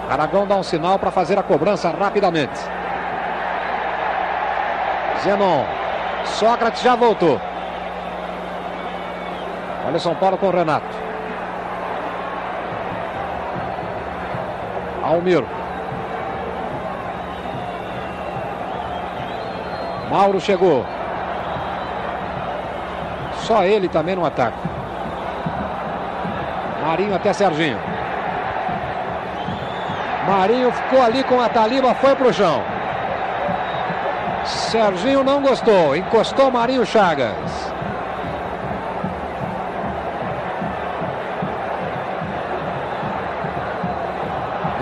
Aragão dá um sinal para fazer a cobrança rapidamente. Zenon. Sócrates já voltou. Olha o São Paulo com o Renato. Almiro. Mauro chegou. Só ele também no ataque. Marinho até Serginho. Marinho ficou ali com a Taliba, foi pro chão. Serginho não gostou, encostou Marinho Chagas.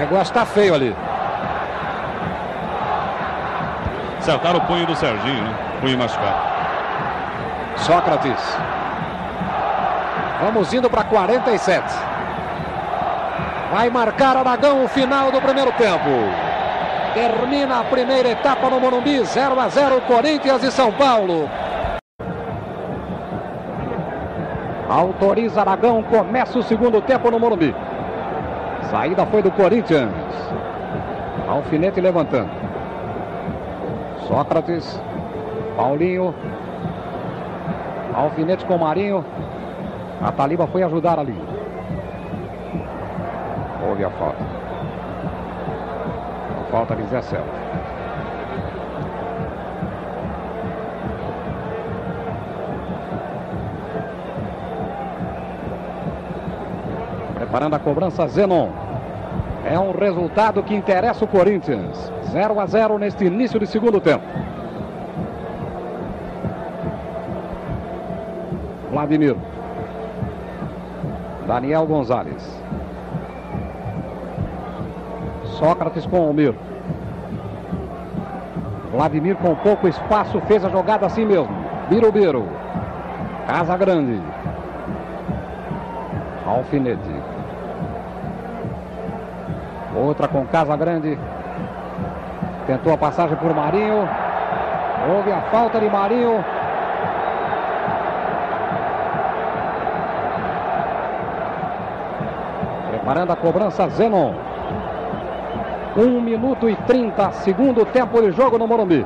Negócio tá feio ali. Acertaram o punho do Serginho, né? Punho machucado. Sócrates. Vamos indo para 47. Vai marcar Aragão o final do primeiro tempo. Termina a primeira etapa no Morumbi, 0 a 0 Corinthians e São Paulo. Autoriza Aragão, começa o segundo tempo no Morumbi. Saída foi do Corinthians. Alfinete levantando. Sócrates. Paulinho. Alfinete com Marinho. A Taliba foi ajudar ali. Houve a falta. A falta de Zé Celso. Preparando a cobrança Zenon. É um resultado que interessa o Corinthians. 0 a 0 neste início de segundo tempo. Vladimir. Daniel Gonzalez. Sócrates com Almir. Vladimir com pouco espaço fez a jogada assim mesmo. Birubiru. Casa Grande. Alfinete. Outra com Casa Grande. Tentou a passagem por Marinho. Houve a falta de Marinho. Preparando a cobrança, Zenon. 1 minuto e 30, segundo tempo de jogo no Morumbi.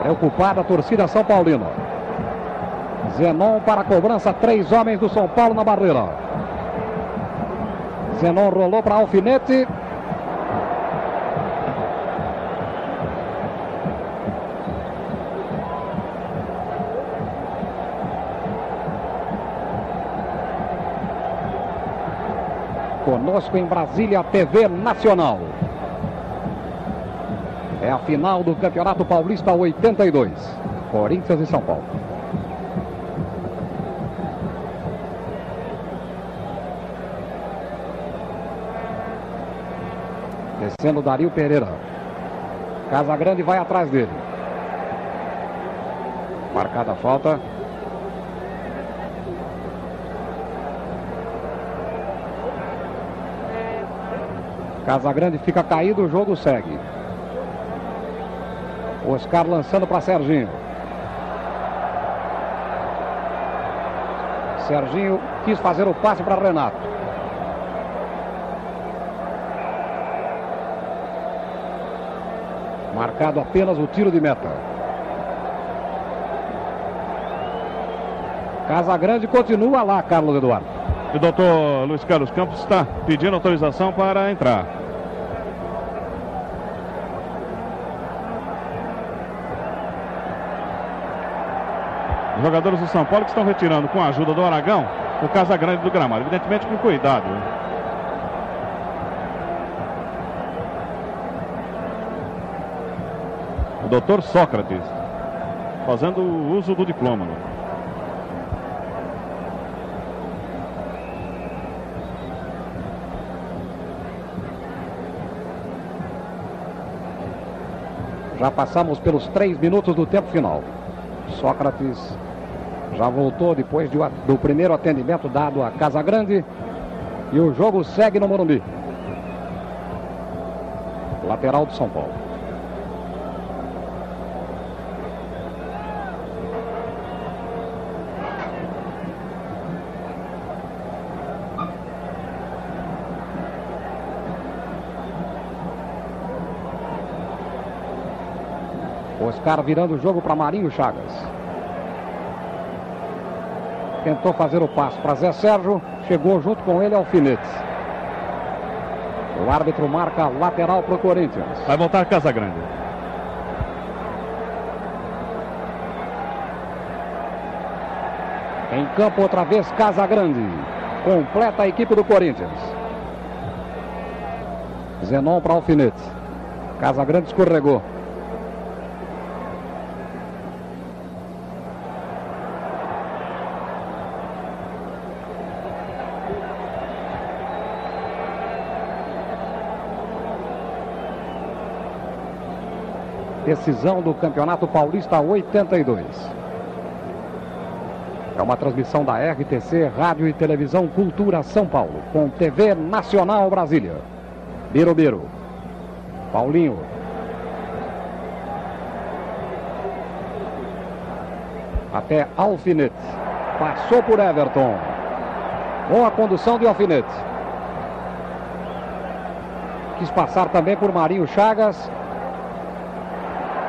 Preocupada a torcida São Paulina. Zenon para a cobrança, três homens do São Paulo na barreira. Zenon rolou para Alfinete. Conosco em Brasília, TV Nacional. É a final do Campeonato Paulista 82. Corinthians e São Paulo. Descendo Dario Pereira. Casa Grande vai atrás dele. Marcada a falta. Casa Grande fica caído, o jogo segue. Oscar lançando para Serginho. Serginho quis fazer o passe para Renato. Marcado apenas o tiro de meta. Casa Grande continua lá, Carlos Eduardo. E o doutor Luiz Carlos Campos está pedindo autorização para entrar. Os jogadores do São Paulo que estão retirando com a ajuda do Aragão o Casa Grande do gramado. Evidentemente com cuidado. O doutor Sócrates fazendo uso do diploma. Né? Já passamos pelos três minutos do tempo final. Sócrates já voltou depois de, do primeiro atendimento dado a Casa Grande. E o jogo segue no Morumbi. Lateral do São Paulo. Oscar virando o jogo para Marinho Chagas. Tentou fazer o passo para Zé Sérgio. Chegou junto com ele Alfinetes. O árbitro marca lateral para o Corinthians. Vai voltar Casa Grande. Em campo outra vez Casa Grande. Completa a equipe do Corinthians. Zenon para Alfinetes. Casa Grande escorregou. Decisão do Campeonato Paulista 82. É uma transmissão da RTC, Rádio e Televisão Cultura São Paulo, com TV Nacional Brasília. Birubiru. Paulinho. Até Alfinete. Passou por Everton. Com a condução de Alfinete. Quis passar também por Marinho Chagas.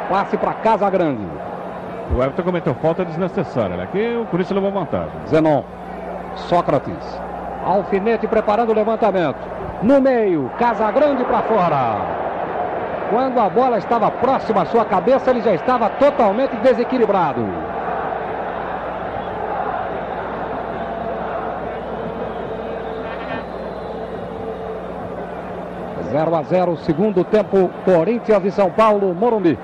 Passe para Casa Grande. O Everton cometeu falta desnecessária. Aqui o Corinthians levou vantagem. Zenon. Sócrates. Alfinete preparando o levantamento. No meio, Casa Grande para fora. Quando a bola estava próxima à sua cabeça, ele já estava totalmente desequilibrado. Zero a zero, segundo tempo, Corinthians e São Paulo, Morumbi.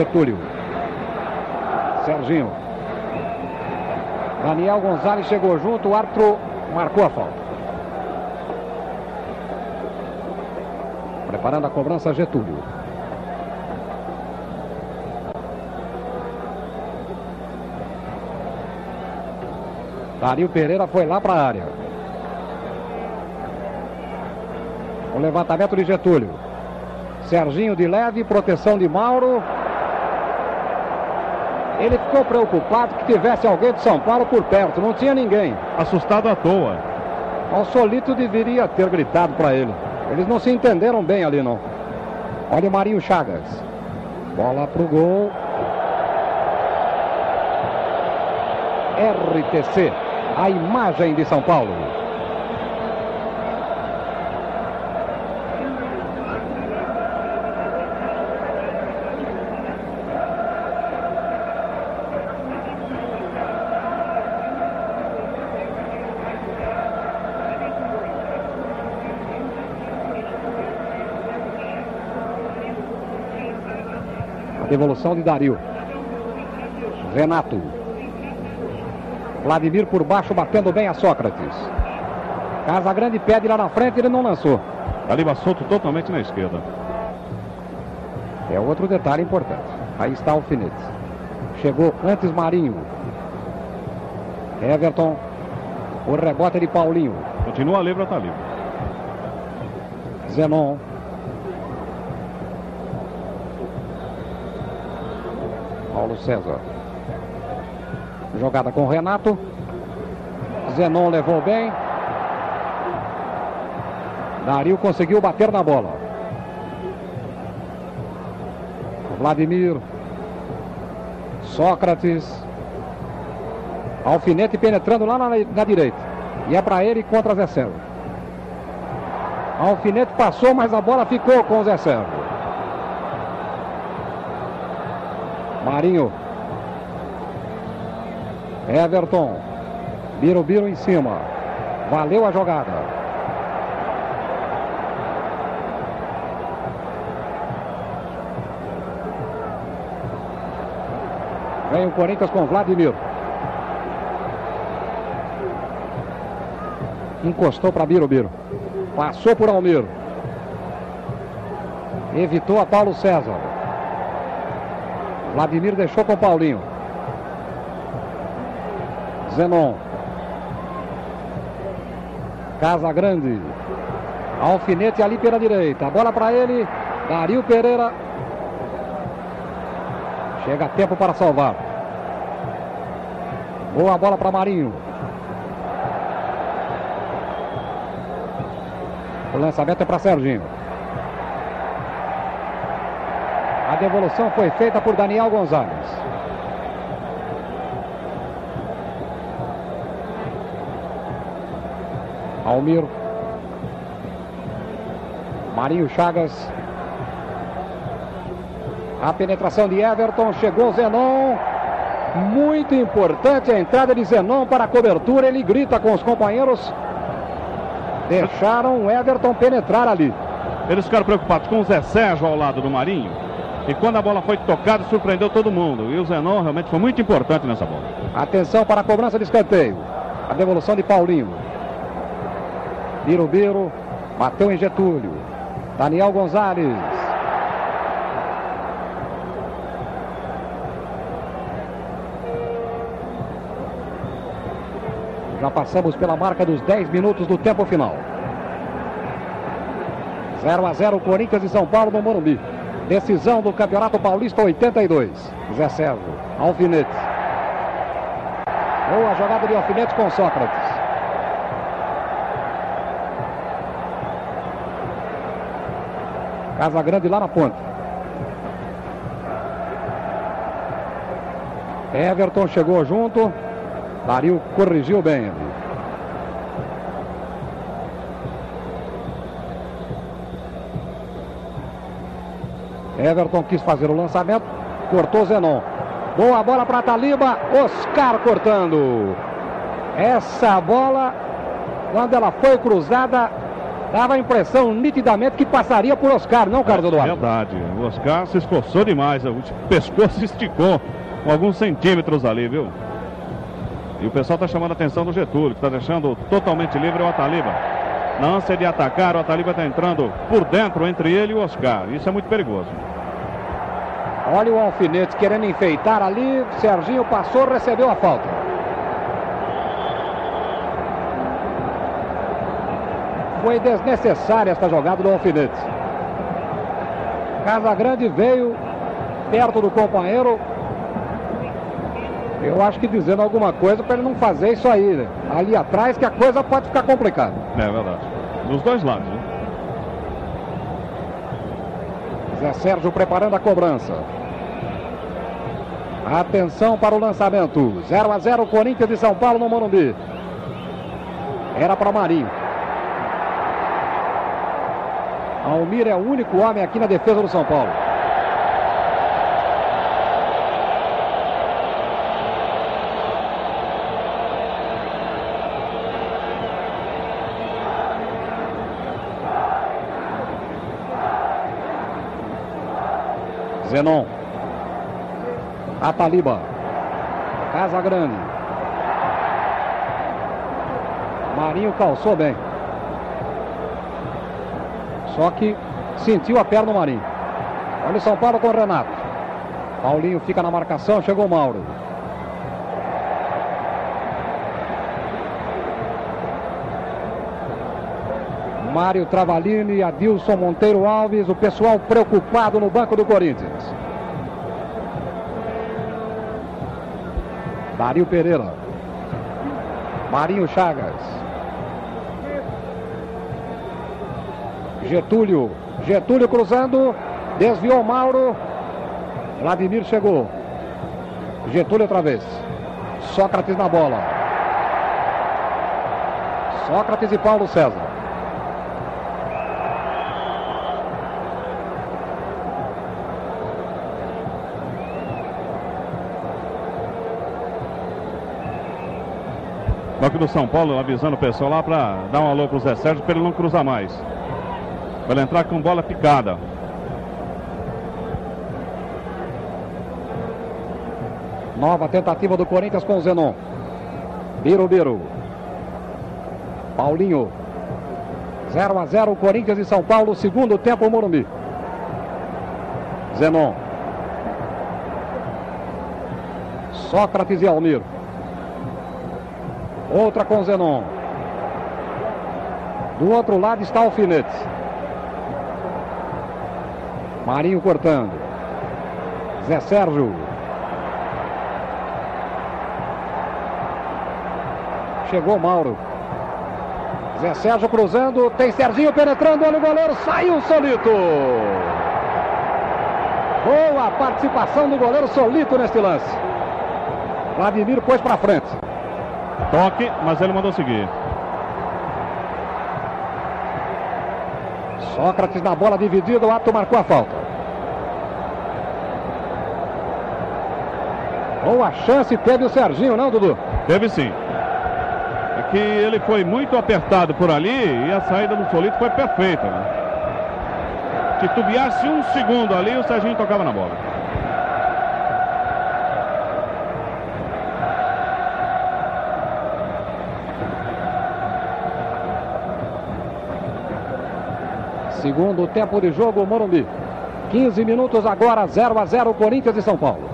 Getúlio. Serginho. Daniel Gonzalez chegou junto, o árbitro marcou a falta. Preparando a cobrança, Getúlio. Dario Pereira foi lá para a área. O levantamento de Getúlio. Serginho de leve, proteção de Mauro. Ele ficou preocupado que tivesse alguém de São Paulo por perto. Não tinha ninguém. Assustado à toa. O Solito deveria ter gritado para ele. Eles não se entenderam bem ali, não. Olha o Marinho Chagas. Bola pro gol. RTC. A imagem de São Paulo. Devolução de Dario. Renato. Vladimir por baixo batendo bem a Sócrates. Casa Grande pede lá na frente, ele não lançou. Taliba solto totalmente na esquerda. É outro detalhe importante. Aí está o alfinete. Chegou antes Marinho. Everton. O rebote de Paulinho. Continua livre a Taliba. Zenon. César. Jogada com Renato. Zenon levou bem. Dario conseguiu bater na bola. Vladimir. Sócrates. Alfinete penetrando lá na, na direita. E é para ele contra Zé Sérgio. Alfinete passou, mas a bola ficou com o Zé Sérgio. Marinho. Everton. Biro em cima. Valeu a jogada. Vem o Corinthians com Vladimir. Encostou para Biro. Passou por Almir. Evitou a Paulo César. Vladimir deixou com Paulinho. Zenon. Casa Grande. Alfinete ali pela direita. Bola para ele. Dario Pereira. Chega tempo para salvar. Boa bola para Marinho. O lançamento é para Serginho. Devolução foi feita por Daniel Gonzalez. Almir. Marinho Chagas. A penetração de Everton. Chegou Zenon. Muito importante a entrada de Zenon para a cobertura. Ele grita com os companheiros. Deixaram o Everton penetrar ali. Eles ficaram preocupados com o Zé Sérgio ao lado do Marinho. E quando a bola foi tocada, surpreendeu todo mundo. E o Zenon realmente foi muito importante nessa bola. Atenção para a cobrança de escanteio. A devolução de Paulinho. Birubiru. Bateu em Getúlio. Daniel Gonzalez. Já passamos pela marca dos 10 minutos do tempo final. 0 a 0 Corinthians e São Paulo no Morumbi. Decisão do Campeonato Paulista 82. Zé Sérgio, Alfinete. Boa jogada de Alfinete com Sócrates. Casa Grande lá na ponta. Everton chegou junto. Dario corrigiu bem Everton quis fazer o lançamento, cortou Zenon. Boa bola para Taliba, Oscar cortando. Essa bola, quando ela foi cruzada, dava a impressão nitidamente que passaria por Oscar, não, Carlos? É verdade, o Oscar se esforçou demais, o pescoço esticou com alguns centímetros ali, viu? E o pessoal está chamando a atenção do Getúlio, que está deixando totalmente livre o Ataliba. Na ânsia de atacar, o Ataliba está entrando por dentro entre ele e o Oscar. Isso é muito perigoso. Olha o alfinete querendo enfeitar ali. Serginho passou, recebeu a falta. Foi desnecessária esta jogada do alfinete. Casa Grande veio perto do companheiro. Eu acho que dizendo alguma coisa para ele não fazer isso aí, né? ali atrás, que a coisa pode ficar complicada. É verdade. Dos dois lados, né? Zé Sérgio preparando a cobrança. Atenção para o lançamento. 0 a 0 Corinthians de São Paulo no Morumbi. Era para Marinho. Almir é o único homem aqui na defesa do São Paulo. Zenon. A Taliba. Casa Grande. Marinho calçou bem. Só que sentiu a perna do Marinho. Olha o São Paulo com o Renato. Paulinho fica na marcação, chegou o Mauro. Mário Travalini, Adilson Monteiro Alves, o pessoal preocupado no banco do Corinthians. Dario Pereira. Marinho Chagas. Getúlio. Getúlio cruzando. Desviou Mauro. Vladimir chegou. Getúlio outra vez. Sócrates na bola. Sócrates e Paulo César. Banco do São Paulo avisando o pessoal lá para dar um alô pro Zé Sérgio para ele não cruzar mais. Para ele entrar com bola picada. Nova tentativa do Corinthians com o Zenon. Biro Biro. Paulinho. 0 a 0 Corinthians e São Paulo, segundo tempo Morumbi. Zenon. Sócrates e Almir. Outra com Zenon. Do outro lado está Alfinete. Marinho cortando. Zé Sérgio. Chegou Mauro. Zé Sérgio cruzando. Tem Serginho penetrando. Olha o goleiro. Saiu Solito. Boa participação do goleiro Solito neste lance. Vladimir pôs para frente. Toque, mas ele mandou seguir. Sócrates na bola dividida, o Ato marcou a falta. Boa chance teve o Serginho, não, Dudu? Teve sim. É que ele foi muito apertado por ali e a saída do Solito foi perfeita. Né? Titubeasse um segundo ali, o Serginho tocava na bola. Segundo tempo de jogo, Morumbi. 15 minutos agora, 0 a 0 Corinthians e São Paulo.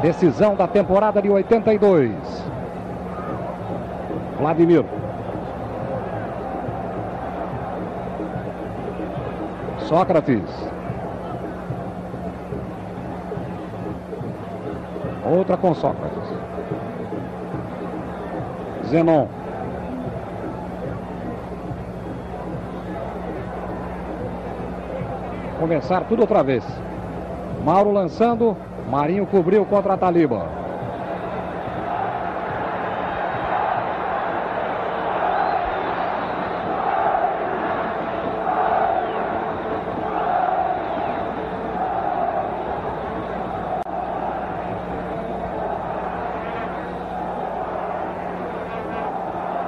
Decisão da temporada de 82. Vladimir. Sócrates. Outra com Sócrates. Zenon. Começar tudo outra vez. Mauro lançando. Marinho cobriu contra a Taliba.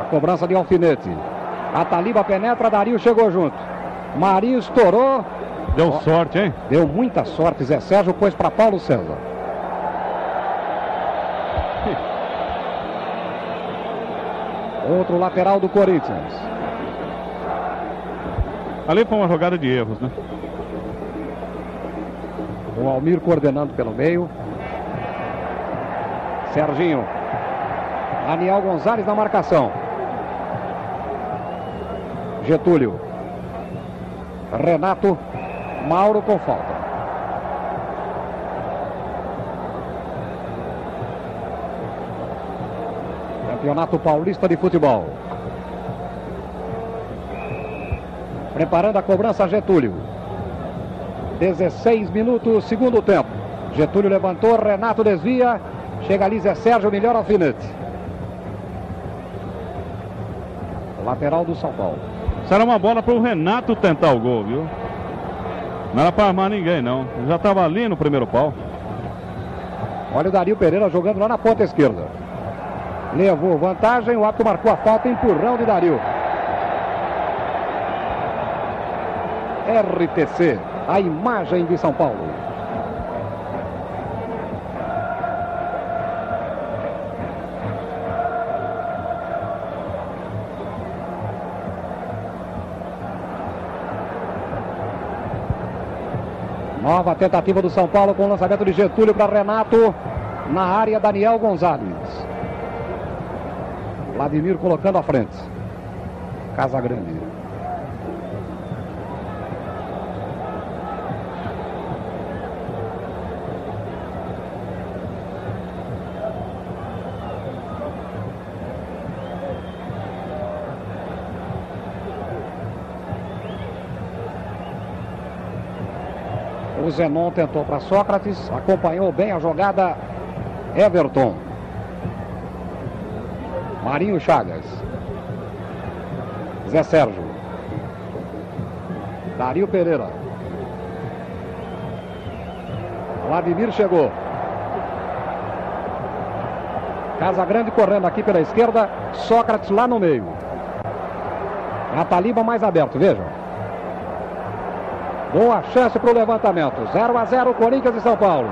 A cobrança de alfinete. A Taliba penetra, Dario chegou junto. Marinho estourou, Deu sorte, hein? Deu muita sorte, Zé Sérgio pôs para Paulo César. Outro lateral do Corinthians. Ali foi uma jogada de erros, né? O Almir coordenando pelo meio. Serginho. Daniel Gonzalez na marcação. Getúlio. Renato. Mauro com falta. Campeonato Paulista de Futebol. Preparando a cobrança Getúlio. 16 minutos, segundo tempo. Getúlio levantou, Renato desvia. Chega ali Zé Sérgio, melhor alfinete. Lateral do São Paulo. Será uma bola para o Renato tentar o gol, viu? Não era para armar ninguém, não. Já estava ali no primeiro pau. Olha o Dario Pereira jogando lá na ponta esquerda. Levou vantagem, o Ato marcou a falta, empurrão de Dario. RTC, a imagem de São Paulo. Nova tentativa do São Paulo com o lançamento de Getúlio para Renato. Na área, Daniel Gonzalez. Vladimir colocando à frente. Casa Zenon tentou para Sócrates, acompanhou bem a jogada Everton. Marinho Chagas. Zé Sérgio. Dario Pereira. Vladimir chegou. Casa Grande correndo aqui pela esquerda. Sócrates lá no meio. Ataliba mais aberto, vejam. Boa chance para o levantamento. 0 a 0 Corinthians e São Paulo.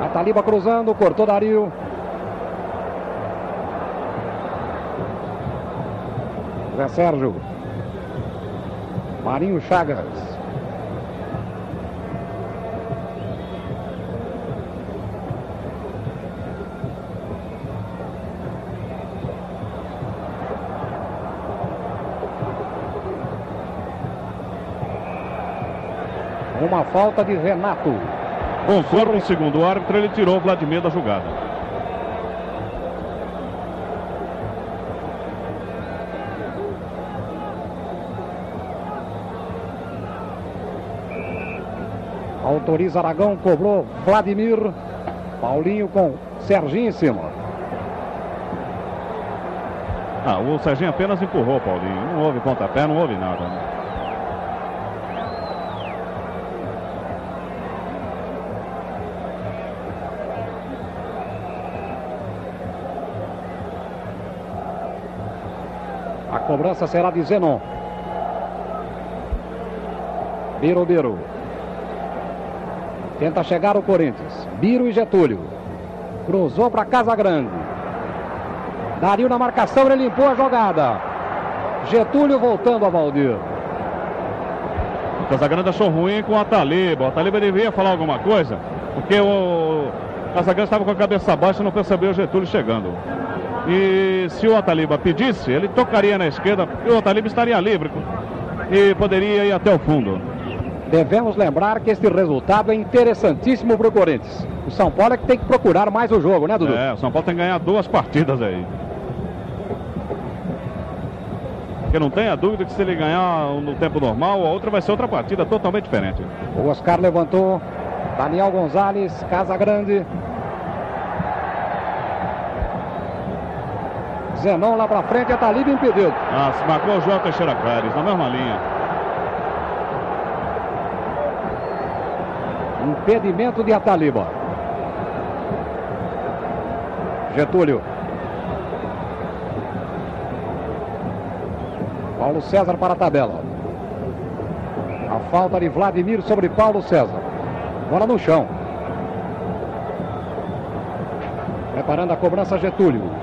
Ataliba cruzando, cortou Dario. Zé Sérgio. Marinho Chagas. Uma falta de Renato. Conforme o segundo árbitro, ele tirou o Vladimir da jogada. Autoriza Aragão, cobrou Vladimir. Paulinho com Serginho em cima. Ah, o Serginho apenas empurrou, Paulinho. Não houve pontapé, não houve nada. Né? Cobrança será de Zenon. Biro Biro. Tenta chegar o Corinthians. Biro e Getúlio. Cruzou para Casa Grande. Dario na marcação, ele limpou a jogada. Getúlio voltando a Valdir. O Casagrande achou ruim com o Ataliba. O Ataliba devia falar alguma coisa, porque o Casagrande estava com a cabeça baixa e não percebeu o Getúlio chegando. E se o Ataliba pedisse, ele tocaria na esquerda e o Ataliba estaria livre e poderia ir até o fundo. Devemos lembrar que este resultado é interessantíssimo para o Corinthians. O São Paulo é que tem que procurar mais o jogo, né, Dudu? É, o São Paulo tem que ganhar duas partidas aí. Porque não tenha dúvida que se ele ganhar no tempo normal, a outra vai ser outra partida totalmente diferente. O Oscar levantou. Daniel Gonzalez, Casa Grande. Zenon lá pra frente, tá livre impedido. Ah, se marcou o João Teixeira Pérez, na mesma linha. Impedimento de Ataliba. Getúlio. Paulo César para a tabela. A falta de Vladimir sobre Paulo César. Bola no chão. Preparando a cobrança Getúlio.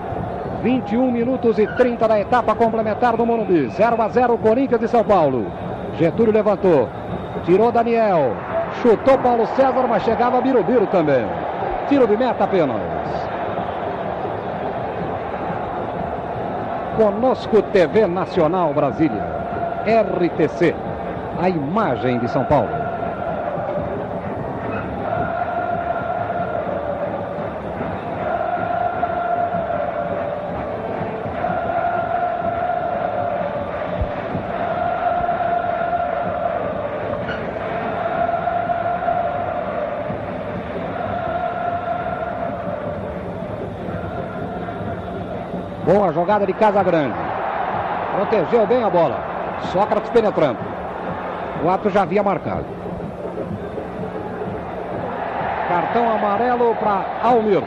21 minutos e 30 da etapa complementar do Morumbi. 0 a 0 Corinthians de São Paulo. Getúlio levantou. Tirou Daniel. Chutou Paulo César, mas chegava Birubiru também. Tiro de meta apenas. Conosco TV Nacional Brasília. RTC. A imagem de São Paulo. Jogada de Casa Grande. Protegeu bem a bola. Sócrates penetrando. O ato já havia marcado. Cartão amarelo para Almir.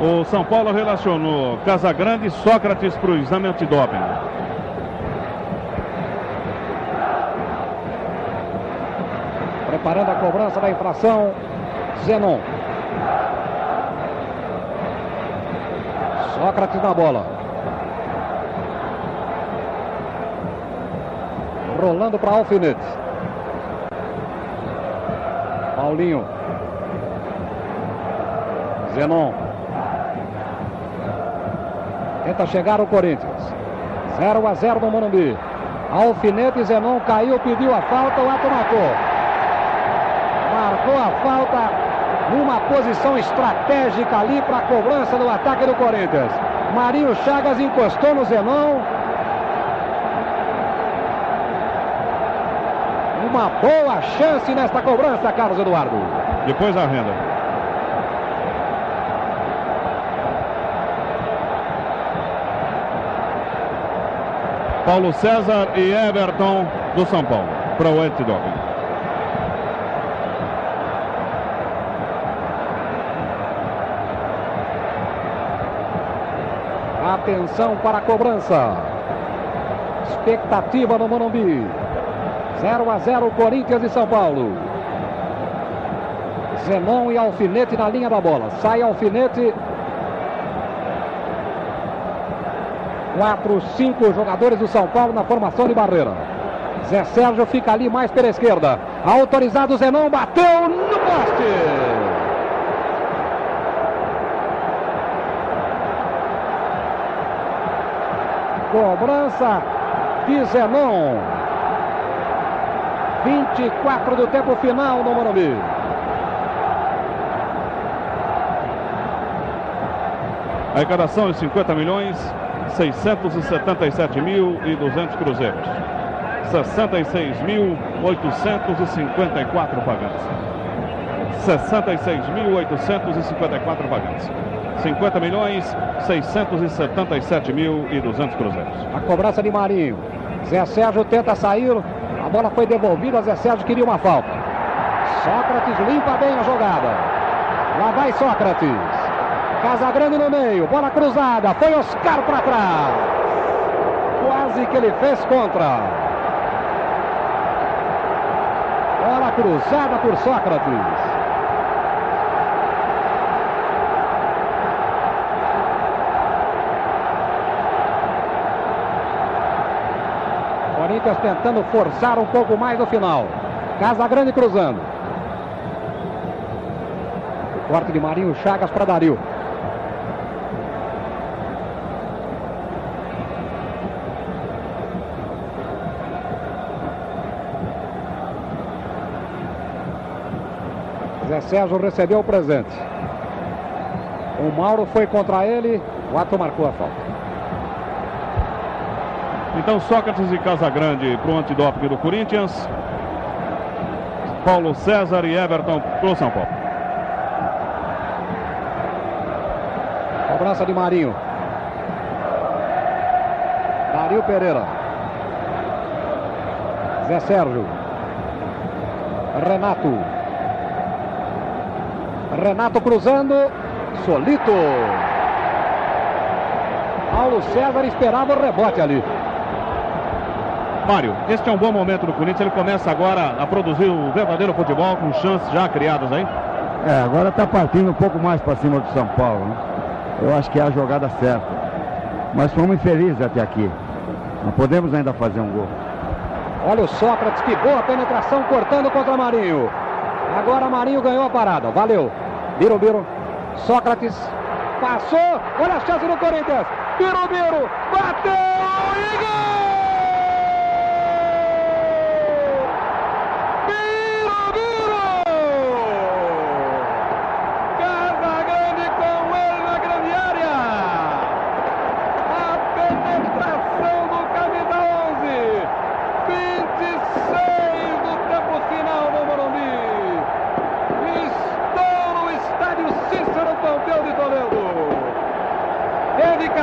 O São Paulo relacionou Casagrande e Sócrates para o exame antidoping. Preparando a cobrança da infração, Zenon. Sócrates na bola. Rolando para Alfinete. Paulinho. Zenon. Tenta chegar o Corinthians. 0 a 0 no Morumbi. Alfinete Zenon caiu, pediu a falta, o ato marcou. Marcou a falta numa posição estratégica ali para a cobrança do ataque do Corinthians. Marinho Chagas encostou no Zenon. Uma boa chance nesta cobrança, Carlos Eduardo. Depois a renda. Paulo César e Everton do São Paulo para o antidoping. Atenção para a cobrança. Expectativa no Morumbi. 0 a 0 Corinthians e São Paulo. Zenon e Alfinete na linha da bola. Sai Alfinete. Quatro, cinco jogadores do São Paulo na formação de barreira. Zé Sérgio fica ali mais pela esquerda. Autorizado Zenon, bateu no poste. Cobrança de Zenon. 24 do tempo final no Morumbi. A arrecadação de 50 milhões 677 mil e 200 cruzeiros. 66.854 pagantes. 66.854 pagantes. 50 milhões 677 mil e 200 cruzeiros. A cobrança de Marinho. Zé Sérgio tenta sair. A bola foi devolvida. Zé Sérgio queria uma falta. Sócrates limpa bem a jogada. Lá vai Sócrates. Casagrande no meio. Bola cruzada. Foi Oscar para trás. Quase que ele fez contra. Bola cruzada por Sócrates. Corinthians tentando forçar um pouco mais no final. Casa Grande cruzando. O corte de Marinho Chagas para Dario. Zé Sérgio recebeu o presente. O Mauro foi contra ele. O ato marcou a falta. Então Sócrates e Casagrande para o antidoping do Corinthians. Paulo César e Everton para o São Paulo. Cobrança de Marinho. Dario Pereira. Zé Sérgio. Renato. Renato cruzando. Solito. Paulo César esperava o rebote ali. Mário, este é um bom momento do Corinthians. Ele começa agora a produzir o verdadeiro futebol com chances já criadas aí. É, agora está partindo um pouco mais para cima do São Paulo. Né? Eu acho que é a jogada certa. Mas fomos infelizes até aqui. Não podemos ainda fazer um gol. Olha o Sócrates, que boa penetração cortando contra Marinho. Agora Marinho ganhou a parada. Valeu. Birubiru. Sócrates passou. Olha a chance do Corinthians. Birubiru bateu e gol!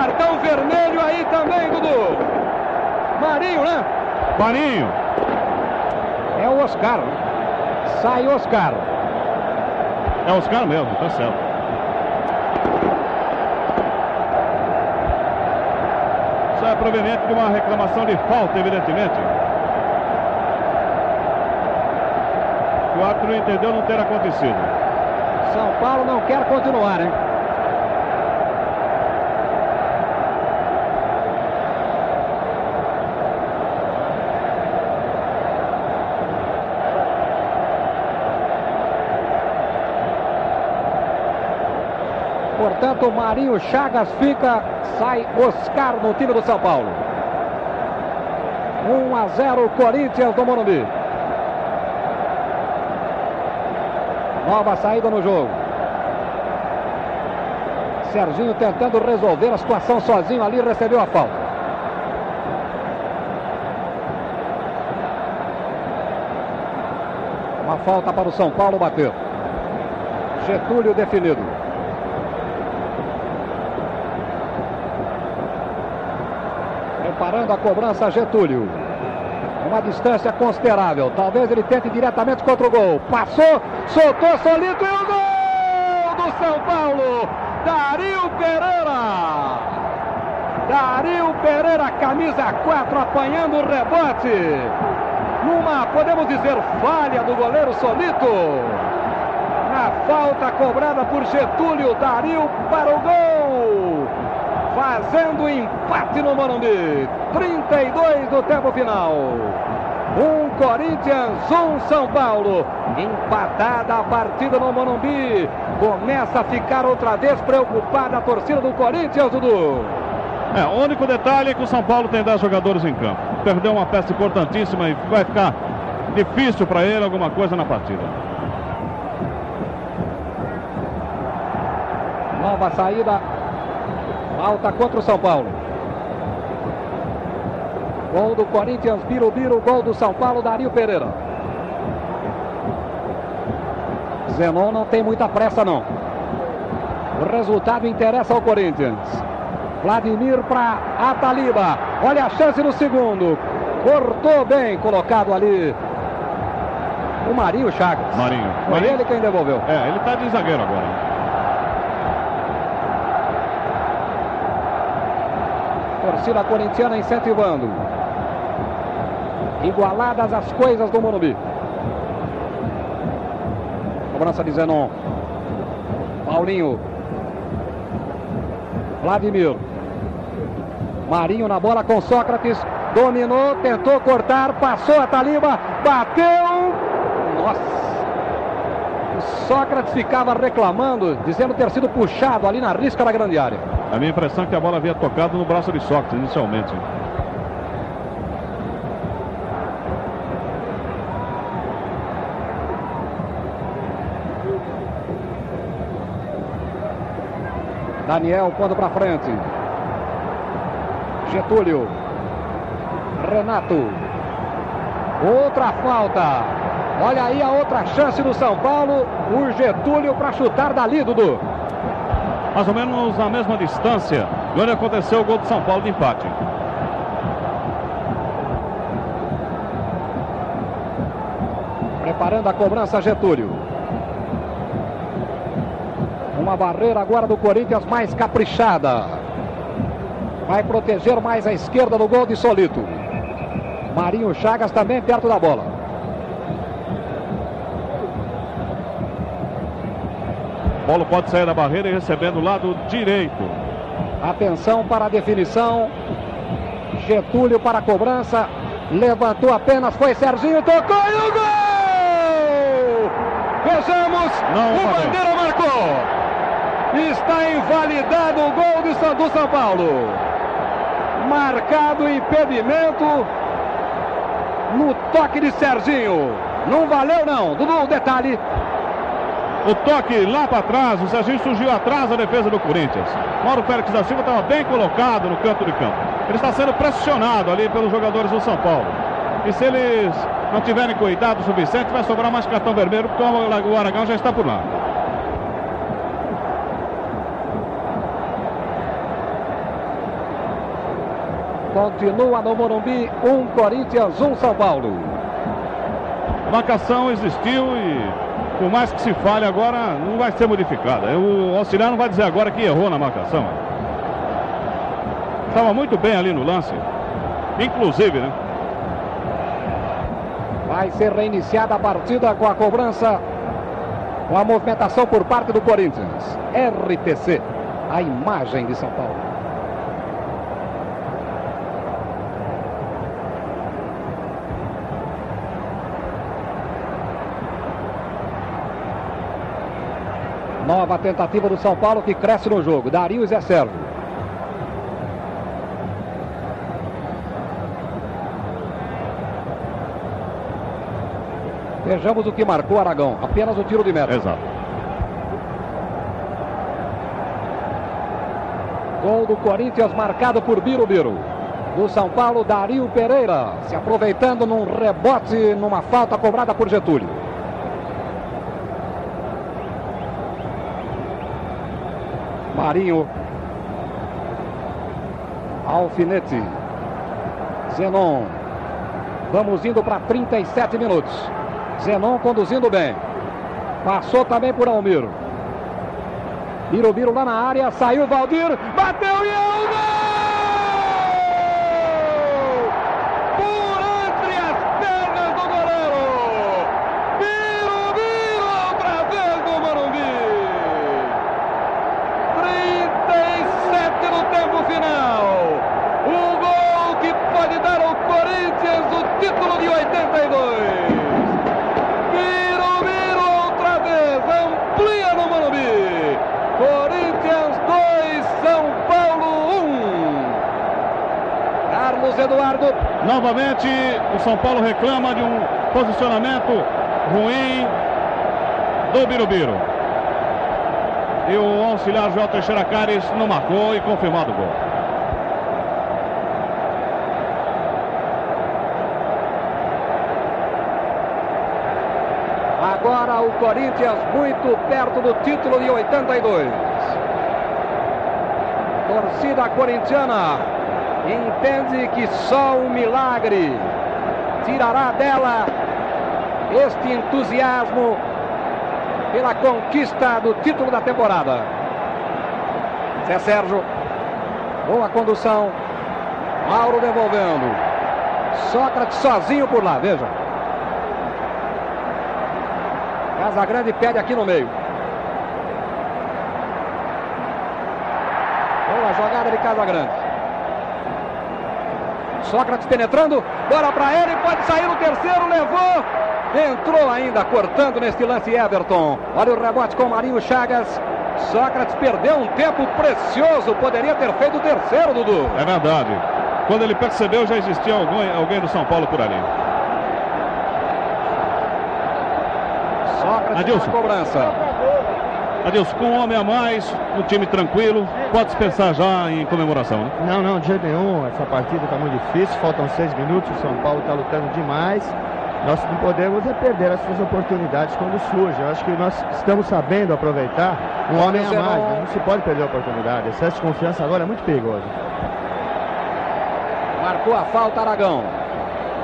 cartão vermelho aí também, Dudu. Marinho, né? Marinho. É o Oscar. Sai Oscar. É Oscar mesmo, tá certo. Isso é proveniente de uma reclamação de falta, evidentemente. O árbitro não entendeu não ter acontecido. São Paulo não quer continuar, hein? Portanto, Marinho Chagas fica, sai Oscar no time do São Paulo. 1 a 0 Corinthians do Morumbi. Nova saída no jogo. Serginho tentando resolver a situação sozinho ali, recebeu a falta. Uma falta para o São Paulo bater. Getúlio definido. Preparando a cobrança Getúlio. Uma distância considerável. Talvez ele tente diretamente contra o gol. Passou, soltou Solito e o gol do São Paulo. Dario Pereira. Dario Pereira, camisa 4, apanhando o rebote. Numa, podemos dizer, falha do goleiro Solito. Na falta cobrada por Getúlio, Dario para o gol. Fazendo empate no Morumbi. 32 do tempo final. Um Corinthians, um São Paulo. Empatada a partida no Morumbi. Começa a ficar outra vez preocupada a torcida do Corinthians, Dudu. É, o único detalhe é que o São Paulo tem 10 jogadores em campo. Perdeu uma peça importantíssima e vai ficar difícil para ele alguma coisa na partida. Nova saída. Falta contra o São Paulo. Gol do Corinthians, Birubiru, gol do São Paulo, Dario Pereira. Zenon não tem muita pressa não. O resultado interessa ao Corinthians. Vladimir para Ataliba. Olha a chance no segundo. Cortou bem, colocado ali. O Marinho Chagas. Marinho. Foi Marinho. ele quem devolveu. É, ele tá de zagueiro agora. Torcida corintiana incentivando. Igualadas as coisas do Morumbi. Cobrança de Zenon. Paulinho. Vladimir. Marinho na bola com Sócrates. Dominou, tentou cortar, passou a Taliba, bateu. Nossa! O Sócrates ficava reclamando, dizendo ter sido puxado ali na risca da grande área. A minha impressão é que a bola havia tocado no braço de Sócrates inicialmente. Daniel pondo para frente. Getúlio. Renato. Outra falta. Olha aí a outra chance do São Paulo. O Getúlio para chutar dali, Dudu. Mais ou menos na mesma distância de onde aconteceu o gol do São Paulo de empate. Preparando a cobrança, Getúlio. Uma barreira agora do Corinthians mais caprichada. Vai proteger mais a esquerda no gol de Solito. Marinho Chagas também perto da bola. Paulo pode sair da barreira e receber do lado direito. Atenção para a definição. Getúlio para a cobrança. Levantou apenas, foi Serginho, tocou e o gol! Vejamos, Não, o valeu. Bandeira marcou. Está invalidado o gol do São, do São Paulo. Marcado impedimento no toque de Serginho. Não valeu não. Dudu, detalhe. O toque lá para trás, o Serginho surgiu atrás da defesa do Corinthians. Mauro Félix da Silva estava bem colocado no canto de campo. Ele está sendo pressionado ali pelos jogadores do São Paulo. E se eles não tiverem cuidado o suficiente, vai sobrar mais cartão vermelho, porque o Aragão já está por lá. Continua no Morumbi, um Corinthians, um São Paulo. A marcação existiu e, por mais que se fale agora, não vai ser modificada. O auxiliar não vai dizer agora que errou na marcação. Estava muito bem ali no lance. Inclusive, né? Vai ser reiniciada a partida com a cobrança, com a movimentação por parte do Corinthians. RTC, a imagem de São Paulo. Nova tentativa do São Paulo que cresce no jogo. Dario e Zé Sérgio. Vejamos o que marcou Aragão. Apenas o tiro de meta. Exato. Gol do Corinthians marcado por Birubiru. Do São Paulo, Dario Pereira. Se aproveitando num rebote, numa falta cobrada por Getúlio. Marinho. Alfinete. Zenon. Vamos indo para 37 minutos. Zenon conduzindo bem. Passou também por Almiro. Birubiru lá na área, saiu Valdir, bateu e é o gol! Por entre as pernas do goleiro! Birubiru outra vez no Morumbi! 37 no tempo final! O gol que pode dar ao Corinthians o título de 82! Birubiru outra vez, amplia no Morumbi! Corinthians 2, São Paulo 1. Carlos Eduardo. Novamente, o São Paulo reclama de um posicionamento ruim do Birubiru. E o auxiliar João Teixeira não marcou e confirmado o gol. Agora o Corinthians muito perto do título de 82. Torcida corintiana entende que só um milagre tirará dela este entusiasmo pela conquista do título da temporada. Zé Sérgio, boa condução. Mauro devolvendo. Sócrates sozinho por lá, veja. Casagrande pede aqui no meio. Boa jogada de Casagrande. Sócrates penetrando, bola para ele, pode sair o terceiro, levou. Entrou ainda, cortando neste lance Everton. Olha o rebote com Marinho Chagas. Sócrates perdeu um tempo precioso, poderia ter feito o terceiro, Dudu. É verdade. Quando ele percebeu, já existia alguém, alguém do São Paulo por ali. Sócrates Adilson. na cobrança. Adilson, com um homem a mais, um time tranquilo, pode-se pensar já em comemoração, né? Não, não, de jeito nenhum. Essa partida está muito difícil, faltam seis minutos, o São Paulo está lutando demais. Nós não podemos é perder essas oportunidades quando surgem. Eu acho que nós estamos sabendo aproveitar um homem a mais. não- Não se pode perder a oportunidade. Excesso de confiança agora é muito perigoso. Marcou a falta Aragão.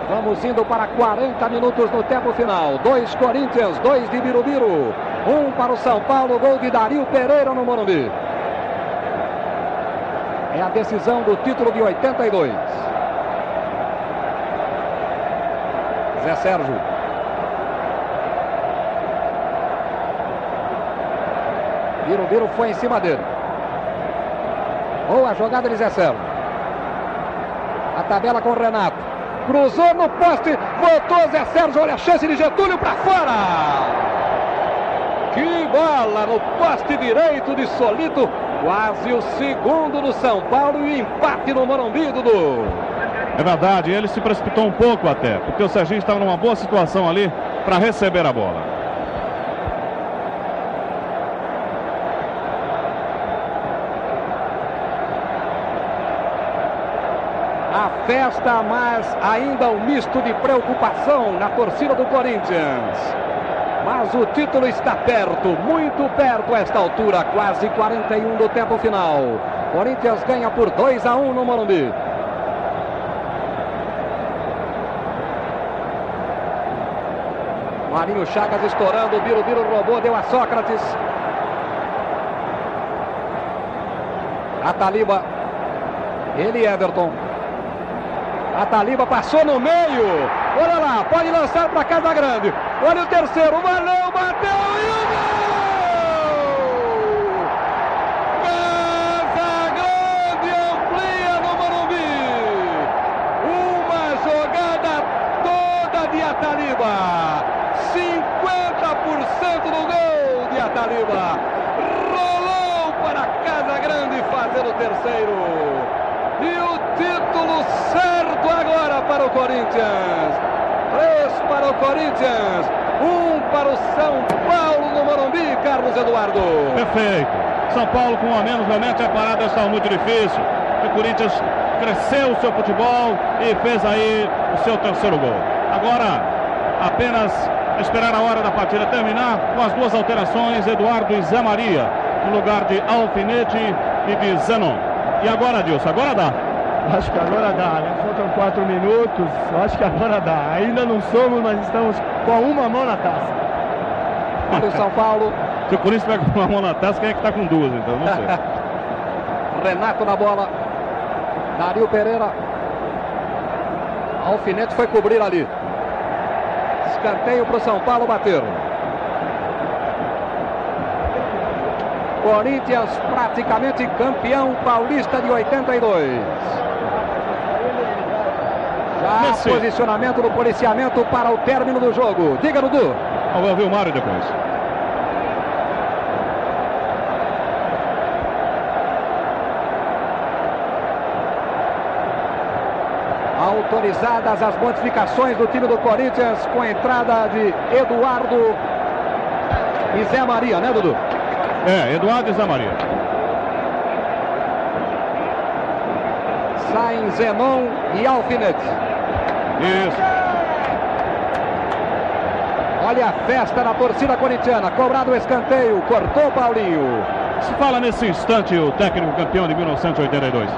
Vamos indo para 40 minutos no tempo final. Dois Corinthians, dois de Birubiru. Um para o São Paulo, gol de Dario Pereira no Morumbi. É a decisão do título de 82. Zé Sérgio. Birubiru foi em cima dele. Boa jogada de Zé Sérgio. A tabela com o Renato. Cruzou no poste. Voltou Zé Sérgio. Olha a chance de Getúlio para fora. Bola no poste direito de Solito. Quase o segundo do São Paulo e o empate no Morumbi, Dudu. É verdade, ele se precipitou um pouco até, porque o Serginho estava numa boa situação ali para receber a bola. A festa, mas ainda um misto de preocupação na torcida do Corinthians. Mas o título está perto, muito perto a esta altura, quase 41 do tempo final. Corinthians ganha por 2 a 1 no Morumbi. Marinho Chagas estourando, o Birubiru roubou, deu a Sócrates. A Taliba. Ele Everton. A Taliba passou no meio. Olha lá, pode lançar para Casa Grande. Olha o terceiro, valeu, bateu e o gol! Casa Grande amplia no Morumbi. Uma jogada toda de Ataliba. 50% do gol de Ataliba. Rolou para Casa Grande fazer o terceiro. E o título certo agora para o Corinthians. Três para o Corinthians. Um para o São Paulo no Morumbi, Carlos Eduardo. Perfeito. São Paulo com um a menos, realmente a parada está muito difícil. O Corinthians cresceu o seu futebol e fez aí o seu terceiro gol. Agora, apenas esperar a hora da partida terminar com as duas alterações, Eduardo e Zé Maria, no lugar de Alfinete e de Zenon. E agora, Dilson, agora dá. Acho que agora dá, né? Faltam quatro minutos, acho que agora dá. Ainda não somos, mas estamos com uma mão na taça. Olha o São Paulo. Se o Corinthians pega com uma mão na taça, quem é que está com duas, então? Não sei. Renato na bola. Dario Pereira. Alfinete foi cobrir ali. Escanteio para o São Paulo bater. Corinthians praticamente campeão paulista de 82. Messi. posicionamento do policiamento para o término do jogo. Diga, Dudu. Vamos ouvir o Mário depois. Autorizadas as modificações do time do Corinthians com a entrada de Eduardo e Zé Maria, né, Dudu? É, Eduardo e Zé Maria. Saem Zenon e Alfinete. Isso. Olha a festa na torcida corintiana. Cobrado o escanteio. Cortou Paulinho. Se fala nesse instante o técnico campeão de 1982.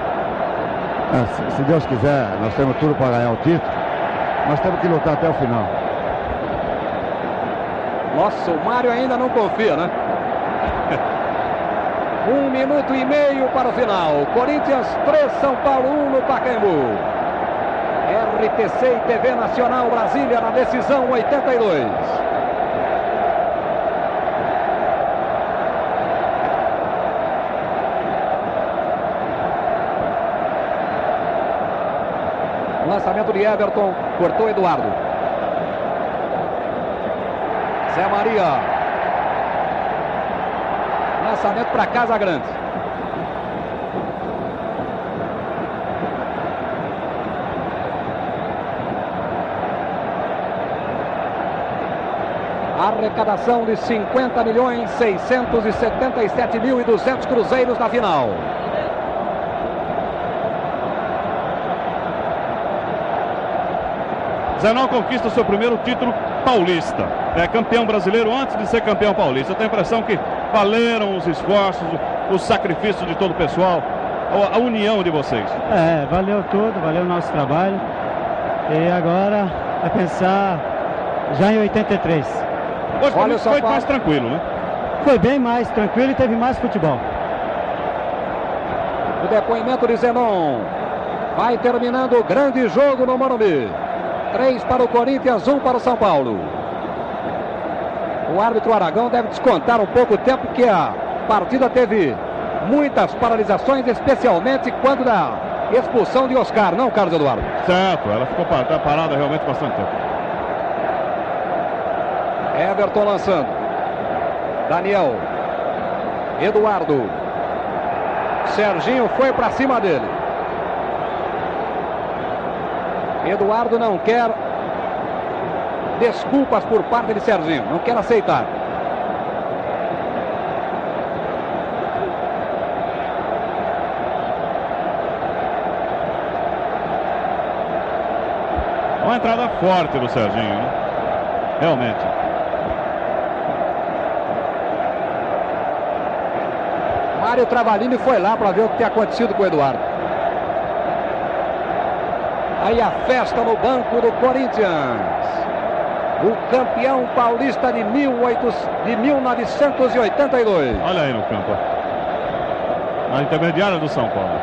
Ah, se, se Deus quiser, nós temos tudo para ganhar o título. Nós temos que lutar até o final. Nossa, o Mário ainda não confia, né? Um minuto e meio para o final. Corinthians 3, São Paulo 1 no Pacaembu. RTC e TV Nacional Brasília na decisão 82. Lançamento de Everton, cortou Eduardo. Zé Maria. Lançamento para Casa Grande. Arrecadação de 50 milhões 677 mil e 200 cruzeiros na final. Zenon conquista o seu primeiro título paulista. É campeão brasileiro antes de ser campeão paulista. Eu tenho a impressão que valeram os esforços, o sacrifício de todo o pessoal, a, a união de vocês. É, valeu tudo, valeu o nosso trabalho. E agora é pensar já em 83. Hoje Olha o foi, mais tranquilo, né? Foi bem mais tranquilo e teve mais futebol. O depoimento de Zenon. Vai terminando o grande jogo no Morumbi. Três para o Corinthians, um para o São Paulo. O árbitro Aragão deve descontar um pouco o tempo que a partida teve muitas paralisações, especialmente quando da expulsão de Oscar, não, Carlos Eduardo? Certo, ela ficou tá parada realmente bastante tempo. Everton lançando. Daniel. Eduardo. Serginho foi para cima dele. Eduardo não quer desculpas por parte de Serginho, não quer aceitar. Uma entrada forte do Serginho, né? Realmente. Mário Travalini foi lá para ver o que tem acontecido com o Eduardo. Aí a festa no banco do Corinthians. O campeão paulista de, 1800 de 1982. Olha aí no campo. Na intermediária do São Paulo.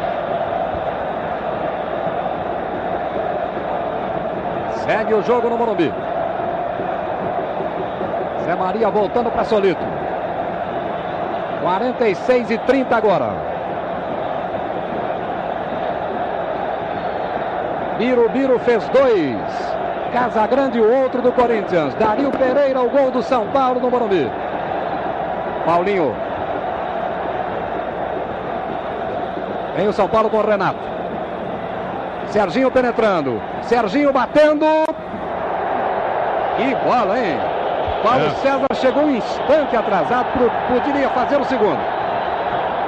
Segue o jogo no Morumbi. Zé Maria voltando para Solito. 46 e 30 agora. Biro fez dois. Casagrande o outro do Corinthians. Dario Pereira o gol do São Paulo no Morumbi. Paulinho. Vem o São Paulo com o Renato. Serginho penetrando. Serginho batendo. Que bola, hein? Paulo É. César chegou um instante atrasado, pro- poderia fazer o segundo.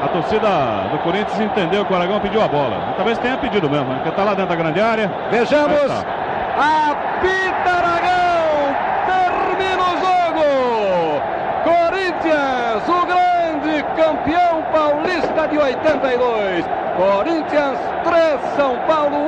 A torcida do Corinthians entendeu que o Aragão pediu a bola. Talvez tenha pedido mesmo, né? porque tá lá dentro da grande área. Vejamos. Aí tá. Apita Aragão. Termina o jogo. Corinthians, o grande campeão paulista de 82. Corinthians 3, São Paulo 1 no Morumbi.